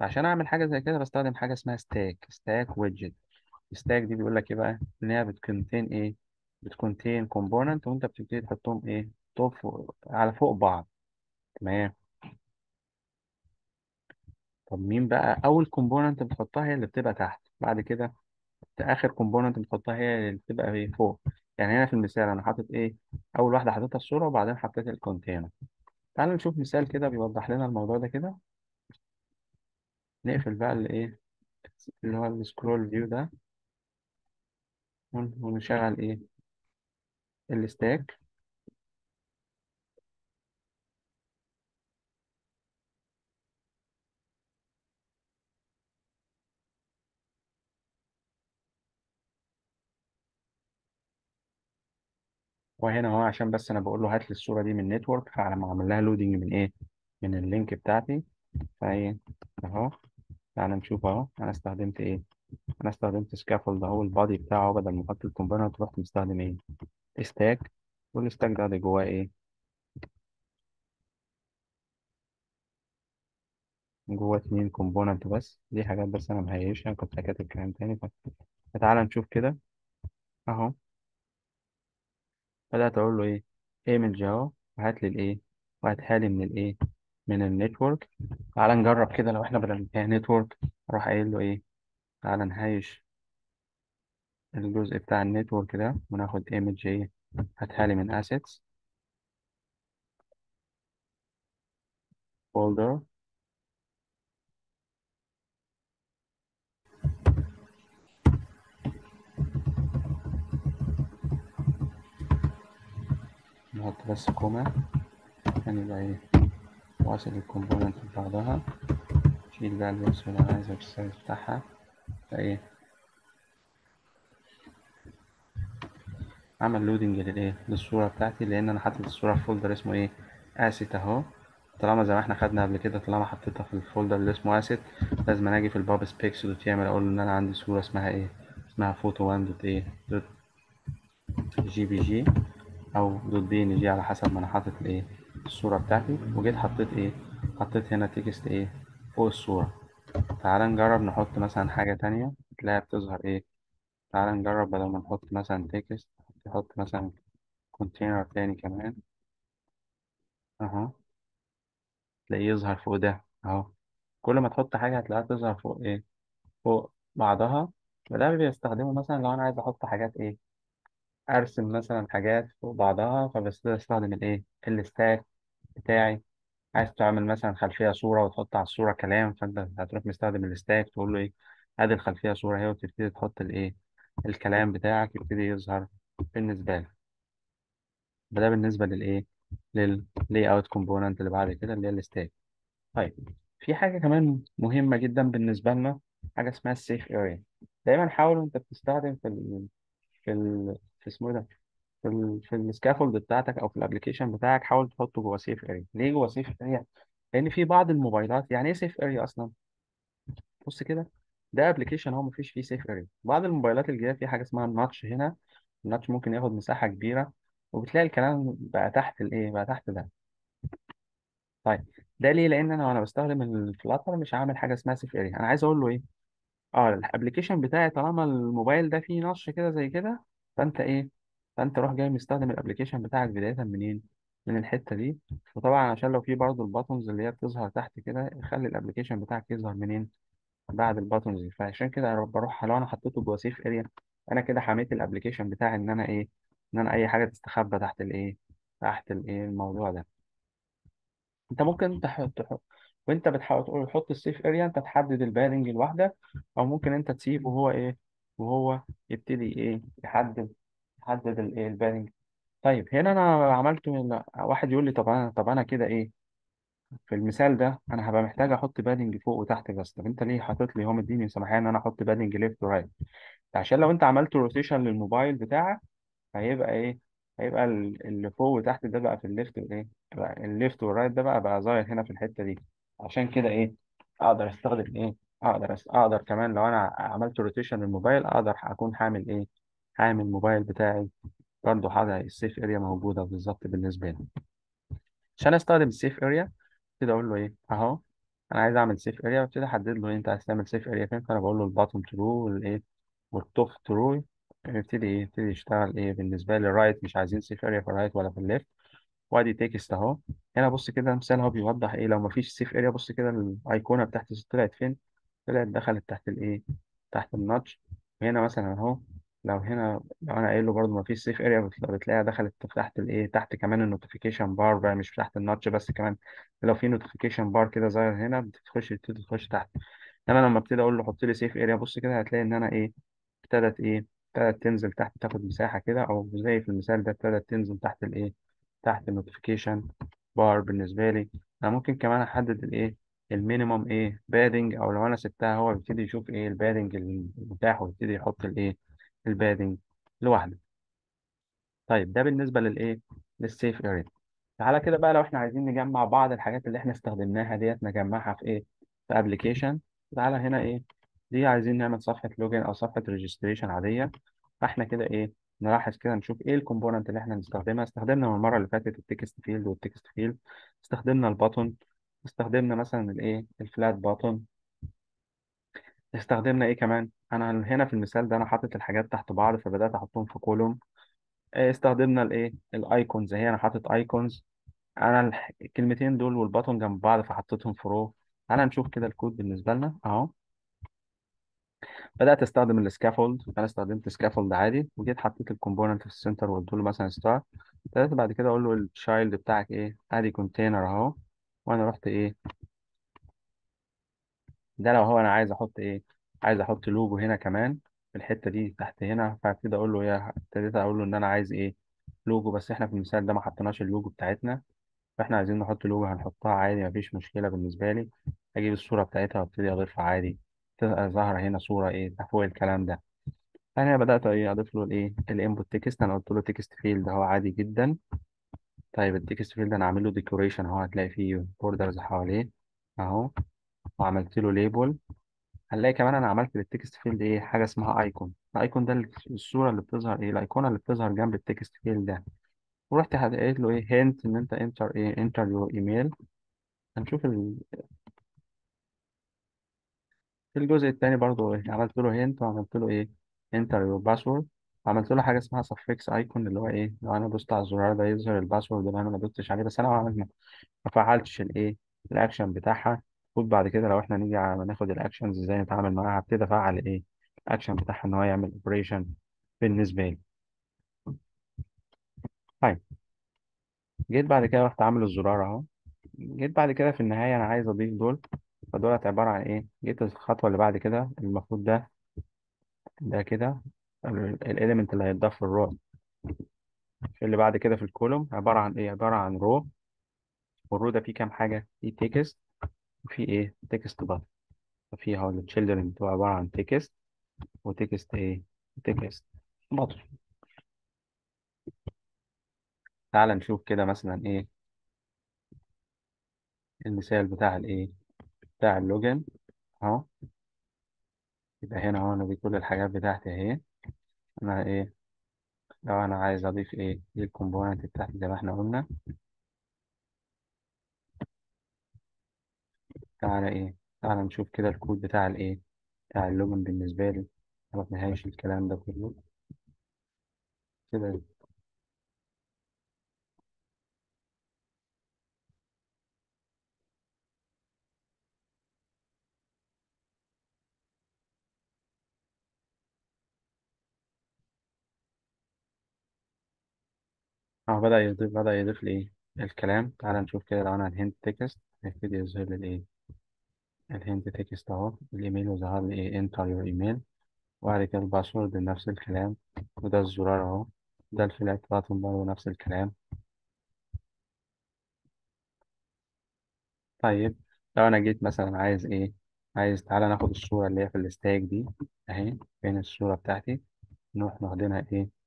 فعشان أعمل حاجة زي كده بستخدم حاجة اسمها stack stack widget stack دي بيقول لك إيه بقى؟ إن هي بت contain إيه؟ بت contain component وأنت بتبتدي تحطهم إيه؟ top فوق على فوق بعض. تمام؟ طب مين بقى؟ أول component بتحطها هي اللي بتبقى تحت. بعد كده آخر component بتحطها هي اللي بتبقى إيه فوق. يعني هنا في المثال أنا حاطط إيه أول واحدة حطيتها الصورة وبعدين حطيت ال container تعال نشوف مثال كده بيوضح لنا الموضوع ده كده. نقفل بقى الايه اللي هو ال scroll view ده. ون- ونشغل إيه ال stack وهنا هو عشان بس أنا بقول له هات لي الصورة دي من network فعلى ما اعمل لها loading من إيه؟ من ال link بتاعتي. فايه؟ اهو تعال نشوف اهو أنا استخدمت إيه؟ أنا استخدمت scaffold اهو ال body بتاعه بدل ما أحط ال component رحت مستخدم إيه؟ stack وال stack ده جواه إيه؟ جواه اتنين component بس دي حاجات بس أنا مهيشها كنت كاتب كلام تاني. فتعالى نشوف كده. اهو. بدأت أقول له إيه؟ image أهو وهات لي الإيه؟ وهاتها لي من الإيه؟ من ال network تعالى نجرب كده لو إحنا بدل نتورك أروح قايل له إيه؟ تعالى نهمش الجزء بتاع ال network ده وناخد image إيه؟ هاتها لي من assets. folder. نحط بس comma. يعني يبقى إيه؟ واصل ال component ببعضها شيل بقى الاسم اللي أنا عايزه بال size بتاعها فايه عمل loading للايه للصورة بتاعتي لأن أنا حاطط الصورة في فولدر اسمه إيه؟ assets أهو. طالما زي ما إحنا خدنا قبل كده طالما حطيتها في الفولدر اللي اسمه assets لازم أجي في ال pubspec.yaml أقول إن أنا عندي صورة اسمها إيه؟ اسمها فوتو 1 dot إيه؟ dot JPG أو dot PNG على حسب ما أنا حاطط الايه الصورة بتاعتي. وجيت حطيت إيه حطيت هنا text إيه فوق الصورة. تعال نجرب نحط مثلا حاجة تانية. تلاقيها بتظهر إيه. تعال نجرب بدل ما نحط مثلا text نحط مثلا container تاني كمان. أهو. تلاقيه يظهر فوق ده. أهو. كل ما تحط حاجة هتلاقيها تظهر فوق إيه فوق بعضها. وده بيستخدمه مثلا لو أنا عايز أحط حاجات إيه ارسم مثلا حاجات فوق بعضها فبستخدم الايه؟ ال stack بتاعي. عايز تعمل مثلا خلفية صورة وتحط على الصورة كلام فانت هتروح مستخدم ال stack تقول له إيه؟ ادي الخلفية صورة اهي وتبتدي تحط الايه؟ الكلام بتاعك يبتدي يظهر بالنسبة لك. ده بالنسبة للايه؟ لل layout component اللي بعد كده اللي هي ال stack. طيب في حاجة كمان مهمة جدا بالنسبة لنا حاجة اسمها ال safe area دايما حاول وانت بتستخدم في ال في ال في اسمه إيه ده في ال في ال scaffold بتاعتك أو في ال application بتاعك حاول تحطه جوه safe area ليه جوه safe area لأن في بعض الموبايلات يعني إيه safe area أصلا؟ بص كده ده application هو مفيش فيه safe area بعض الموبايلات الجديدة في حاجة اسمها ال notch هنا ال notch ممكن ياخد مساحة كبيرة وبتلاقي الكلام بقى تحت الإيه بقى تحت ده. طيب ده ليه؟ لأن أنا وأنا بستخدم ال Flutter مش هعمل حاجة اسمها safe area أنا عايز أقول له إيه؟ آه ال application بتاعي طالما الموبايل ده فيه نشر كده زي كده فأنت إيه؟ فأنت روح جاي مستخدم ال application بتاعك بداية منين؟ من الحتة دي. وطبعا عشان لو في برضه ال buttons اللي هي بتظهر تحت كده خلي ال application بتاعك يظهر منين؟ بعد ال buttons دي. فعشان كده أنا بروح لو أنا حطيته جوه safe area أنا كده حميت ال application بتاعي إن أنا إيه؟ إن أنا أي حاجة تستخبى تحت الإيه؟ تحت الإيه؟ الموضوع ده. أنت ممكن تحط وأنت بتحاول تقول حط ال safe area أنت تحدد ال padding الواحده أو ممكن أنت تسيبه وهو إيه؟ وهو يبتدي إيه؟ يحدد يحدد الايه ال padding طيب هنا أنا عملت لا، واحد يقول لي طب أنا طب أنا كده إيه؟ في المثال ده أنا هبقى محتاج أحط padding فوق وتحت بس. طب أنت ليه حاطط لي؟ هو مديني سماحية إن أنا أحط padding left و right عشان لو أنت عملت rotation للموبايل بتاعك هيبقى إيه؟ هيبقى ال- اللي فوق وتحت ده بقى في ال left والايه بقى ال left وال right ده بقى بقى ظاهر هنا في الحتة دي. عشان كده إيه؟ أقدر أستخدم إيه؟ أقدر. أقدر كمان لو أنا عملت rotation للموبايل أقدر أكون حامل إيه؟ حامل الموبايل بتاعي برضه حاجة ال safe area موجودة بالظبط بالنسبة لي. عشان أستخدم ال safe area أبتدي أقول له إيه؟ أهو أنا عايز أعمل safe area وابتدي أحدد له إيه؟ أنت عايز تعمل safe area فين؟ فأنا بقول له ال bottom true والايه وال top true يبتدي إيه؟ يبتدي يشتغل إيه؟ بالنسبة لي ال right مش عايزين safe area في ال right ولا في ال left وادي text أهو. هنا بص كده مثال هو بيوضح إيه؟ لو مفيش safe area بص كده الأيقونة بتاعت طلعت فين؟ طلعت دخلت تحت الإيه؟ تحت ال notch هنا مثلا أهو لو هنا لو أنا قايل له برضه مفيش safe area بتلاقيها دخلت تحت الإيه؟ تحت كمان ال notification bar بقى مش تحت ال notch بس كمان. لو في notification bar كده ظاهر هنا بتخش تبتدي تخش تحت. إنما لما أبتدي أقول له حط لي safe area بص كده هتلاقي إن أنا إيه؟ ابتدت إيه؟ ابتدت تنزل تحت تاخد مساحة كده أو زي في المثال ده ابتدت تنزل تحت الإيه؟ تحت ال notification bar بالنسبة لي. أنا ممكن كمان أحدد الإيه؟ ال minimum إيه؟ padding أو لو أنا سبتها هو بيبتدي يشوف إيه ال padding المتاح ويبتدي يحط الإيه؟ ال padding لوحده. طيب ده بالنسبة للإيه؟ لل safe area تعالى كده بقى لو إحنا عايزين نجمع بعض الحاجات اللي إحنا استخدمناها ديت نجمعها في إيه؟ في application تعالى هنا إيه؟ دي عايزين نعمل صفحة login أو صفحة registration عادية. فإحنا كده إيه؟ نلاحظ كده نشوف إيه ال component اللي إحنا نستخدمها استخدمنا من المرة اللي فاتت ال text field وال text field استخدمنا ال button استخدمنا مثلا الإيه؟ ال flat button. استخدمنا إيه كمان؟ أنا هنا في المثال ده أنا حاطط الحاجات تحت بعض فبدأت أحطهم في column استخدمنا الإيه؟ ال icons. هي أنا حاطط icons. أنا الكلمتين دول وال button جنب بعض فحطيتهم في row تعالى نشوف كده الكود بالنسبة لنا أهو. بدأت أستخدم ال scaffold أنا استخدمت scaffold عادي وجيت حطيت ال component في ال center وقلت له مثلا start بدأت بعد كده أقول له ال child بتاعك إيه؟ أدي container أهو. وأنا رحت إيه؟ ده لو هو أنا عايز أحط إيه؟ عايز أحط لوجو هنا كمان في الحتة دي تحت هنا فابتدي أقول له يا ابتديت أقول له إن أنا عايز إيه؟ لوجو بس إحنا في المثال ده ما حطيناش اللوجو بتاعتنا فإحنا عايزين نحط لوجو هنحطها عادي مفيش مشكلة بالنسبة للي أجيب الصورة بتاعتها وأبتدي أضيفها عادي. تبقى ظاهره هنا صورة إيه؟ فوق الكلام ده. أنا بدأت إيه؟ أضيف له الإيه؟ ال input text. أنا قلت له text field اهو عادي جدا. طيب ال text field أنا عامل له decoration اهو هتلاقي فيه borders حواليه اهو وعملت له label هنلاقي كمان أنا عملت لل text field إيه حاجة اسمها icon ال icon ده الصورة اللي بتظهر إيه الايقونه اللي بتظهر جنب ال text field ده. ورحت قايل له إيه hint ان انت enter إيه enter your email هنشوف ال- في الجزء التاني برضو إيه عملت له hint وعملت له إيه enter your password وعملت له حاجة اسمها suffix icon اللي هو إيه؟ لو أنا دوست على الزرار ده يظهر ال password اللي أنا ما دوستش عليه بس أنا ما عملت- ما فعلتش الايه الاكشن بتاعها. المفروض بعد كده لو إحنا نيجي على ناخد ال actions إزاي نتعامل معاها هبتدي أفعل إيه؟ الاكشن بتاعها إن هو يعمل operation بالنسبة لي. طيب. جيت بعد كده رحت عامل الزرار أهو. جيت بعد كده في النهاية أنا عايز أضيف دول. فدولت عبارة عن إيه؟ جيت الخطوة اللي بعد كده المفروض ده ده كده. ال element اللي هيتضاف في ال row اللي بعد كده في ال column عبارة عن إيه؟ عبارة عن row وال row ده فيه كام حاجة؟ فيه text وفيه إيه؟ text بس ففيه أهو ال children بتبقى عبارة عن text و text إيه؟ text button تعال نشوف كده مثلا إيه؟ المثال بتاع الإيه؟ بتاع ال login. أهو. يبقى هنا أهو أنا دي كل الحاجات بتاعتي أهي. أنا إيه؟ لو أنا عايز اضيف إيه دي ال component بتاعتي زي ما إحنا قلنا. تعالى إيه تعالى نشوف كده الكود بتاع الايه بتاع ال login بالنسبة لي. ما فيهاش الكلام ده كله. كده آه بدأ يضيف بدأ يضيف لي الكلام. تعالى نشوف كده لو أنا ال hint text هيبتدي يظهر لي الإيه؟ ال hint text أهو. الإيميل وظهر لي إيه؟ enter your email وبعد كده ال password نفس الكلام. وده الزرار أهو. ده ال flat button برضه نفس الكلام. طيب لو أنا جيت مثلا عايز إيه؟ عايز تعالى ناخد الصورة اللي هي في ال stack دي أهي فين الصورة بتاعتي؟ نروح واخدينها إيه؟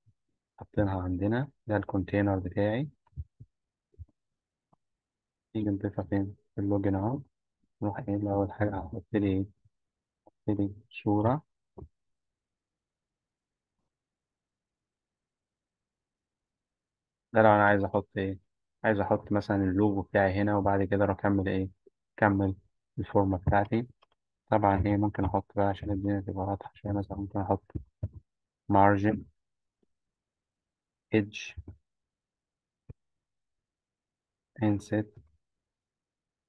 حاطينها عندنا ده ال container بتاعي. نيجي نضيفها فين؟ في ال login أهو. نروح إيه أول حاجة هحط لي إيه؟ هحط لي صورة. ده لو أنا عايز أحط إيه؟ عايز أحط مثلا اللوجو بتاعي هنا وبعد كده أروح اكمل إيه؟ أكمل الفورمة بتاعتي. طبعا إيه؟ ممكن أحط بقى عشان الدنيا تبقى واضحة شوية مثلا ممكن أحط margin. Edge inset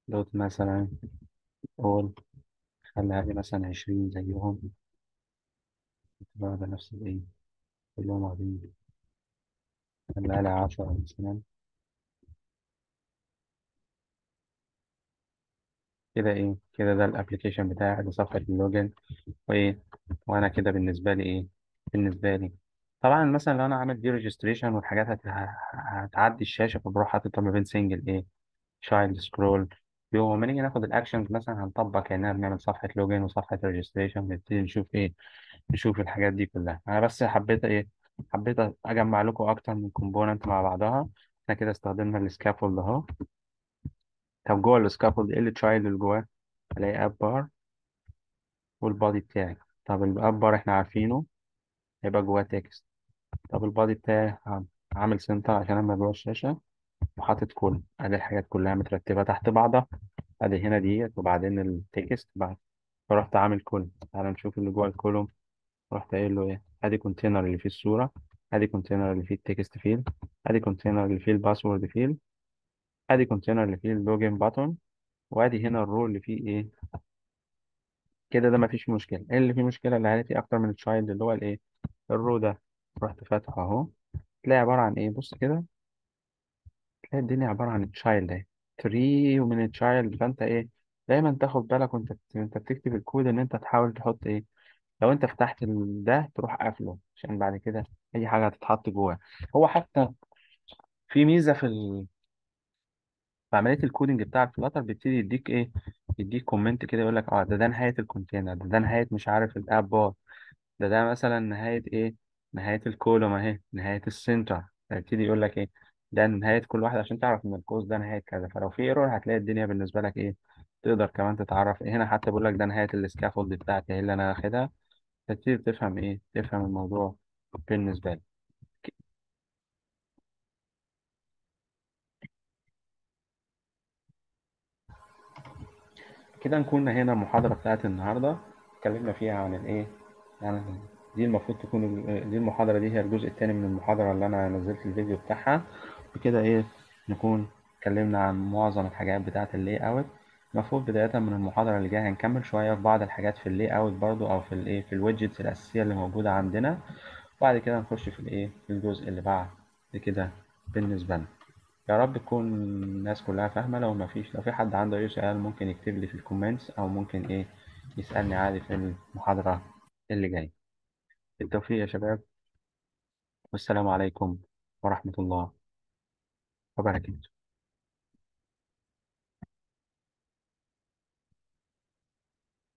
دوت مثلا all خليها لي مثلا عشرين زيهم. ده نفس الايه كلهم واخدين خليها لي عشرة مثلا. كده إيه؟ كده ده ال application بتاعي ده صفحة ال login وإيه؟ وأنا كده بالنسبة لي إيه؟ بالنسبة لي طبعا مثلا لو أنا عامل دي registration والحاجات هت... هتعدي الشاشة فبروح حاططها ما بين single إيه child scroll view يوم ما نيجي ناخد ال actions مثلا هنطبق كأننا بنعمل صفحة login وصفحة registration نبتدي نشوف إيه نشوف الحاجات دي كلها. أنا بس حبيت إيه حبيت أجمع لكم أكتر من component مع بعضها. إحنا كده استخدمنا ال scaffold أهو. طب جوه ال scaffold إيه اللي child اللي جواه؟ الاقي app bar وال body بتاعي. طب ال app bar إحنا عارفينه هيبقى جواه text طب ال body بتاعي عامل center عشان اما جوه الشاشة وحاطط كل أدي الحاجات كلها مترتبة تحت بعضها أدي هنا ديت وبعدين ال text بعد. فرحت عامل كل تعال نشوف اللي جوه ال column. رحت قايل له إيه؟ أدي container اللي فيه الصورة أدي container اللي فيه ال text field أدي container اللي فيه ال password field أدي container اللي فيه ال login button وأدي هنا ال row اللي فيه إيه؟ كده ده مفيش مشكلة. إيه اللي فيه مشكلة؟ اللي هاتي أكتر من child اللي هو الإيه؟ ال row ده. رحت فاتحه اهو. تلاقي عبارة عن إيه؟ بص كده. تلاقي الدنيا عبارة عن child أهي. tree ومن child فأنت إيه؟ دايما تاخد بالك وأنت انت بتكتب الكود إن أنت تحاول تحط إيه؟ لو أنت فتحت ده تروح قافله عشان بعد كده أي حاجة هتتحط جواه. هو حتى في ميزة في ال... في عملية ال coding بتاع ال Flutter بيبتدي يديك إيه؟ يديك comment كده يقول لك آه ده ده نهاية ال container ده ده نهاية مش عارف ال app bar ده ده مثلا نهاية إيه؟ نهاية ال column اهي نهاية ال center. هيبتدي يقول لك إيه؟ ده نهاية كل واحد عشان تعرف إن القوس ده نهاية كذا. فلو في error هتلاقي الدنيا بالنسبة لك إيه؟ تقدر كمان تتعرف. إيه هنا حتى بيقول لك ده نهاية السكافولد بتاعتي إيه اللي أنا واخدها؟ تبتدي تفهم إيه؟ تفهم الموضوع بالنسبة لك. كده نكون هنا المحاضرة بتاعت النهاردة. اتكلمنا فيها عن الإيه؟ يعني دي المفروض تكون ال- دي المحاضرة دي هي الجزء الثاني من المحاضرة اللي أنا نزلت الفيديو بتاعها. بكده إيه نكون اتكلمنا عن معظم الحاجات بتاعت ال layout المفروض بداية من المحاضرة اللي جاية هنكمل شوية في بعض الحاجات في ال layout برضو أو في الايه في ال widgets الأساسية اللي موجودة عندنا. وبعد كده نخش في الايه في الجزء اللي بعد كده بالنسبة لنا. يا رب تكون الناس كلها فاهمة. لو ما فيش لو في حد عنده أي سؤال ممكن يكتب لي في ال comments أو ممكن إيه يسألني عادي في المحاضرة اللي جاية. بالتوفيق يا شباب. والسلام عليكم ورحمة الله وبركاته.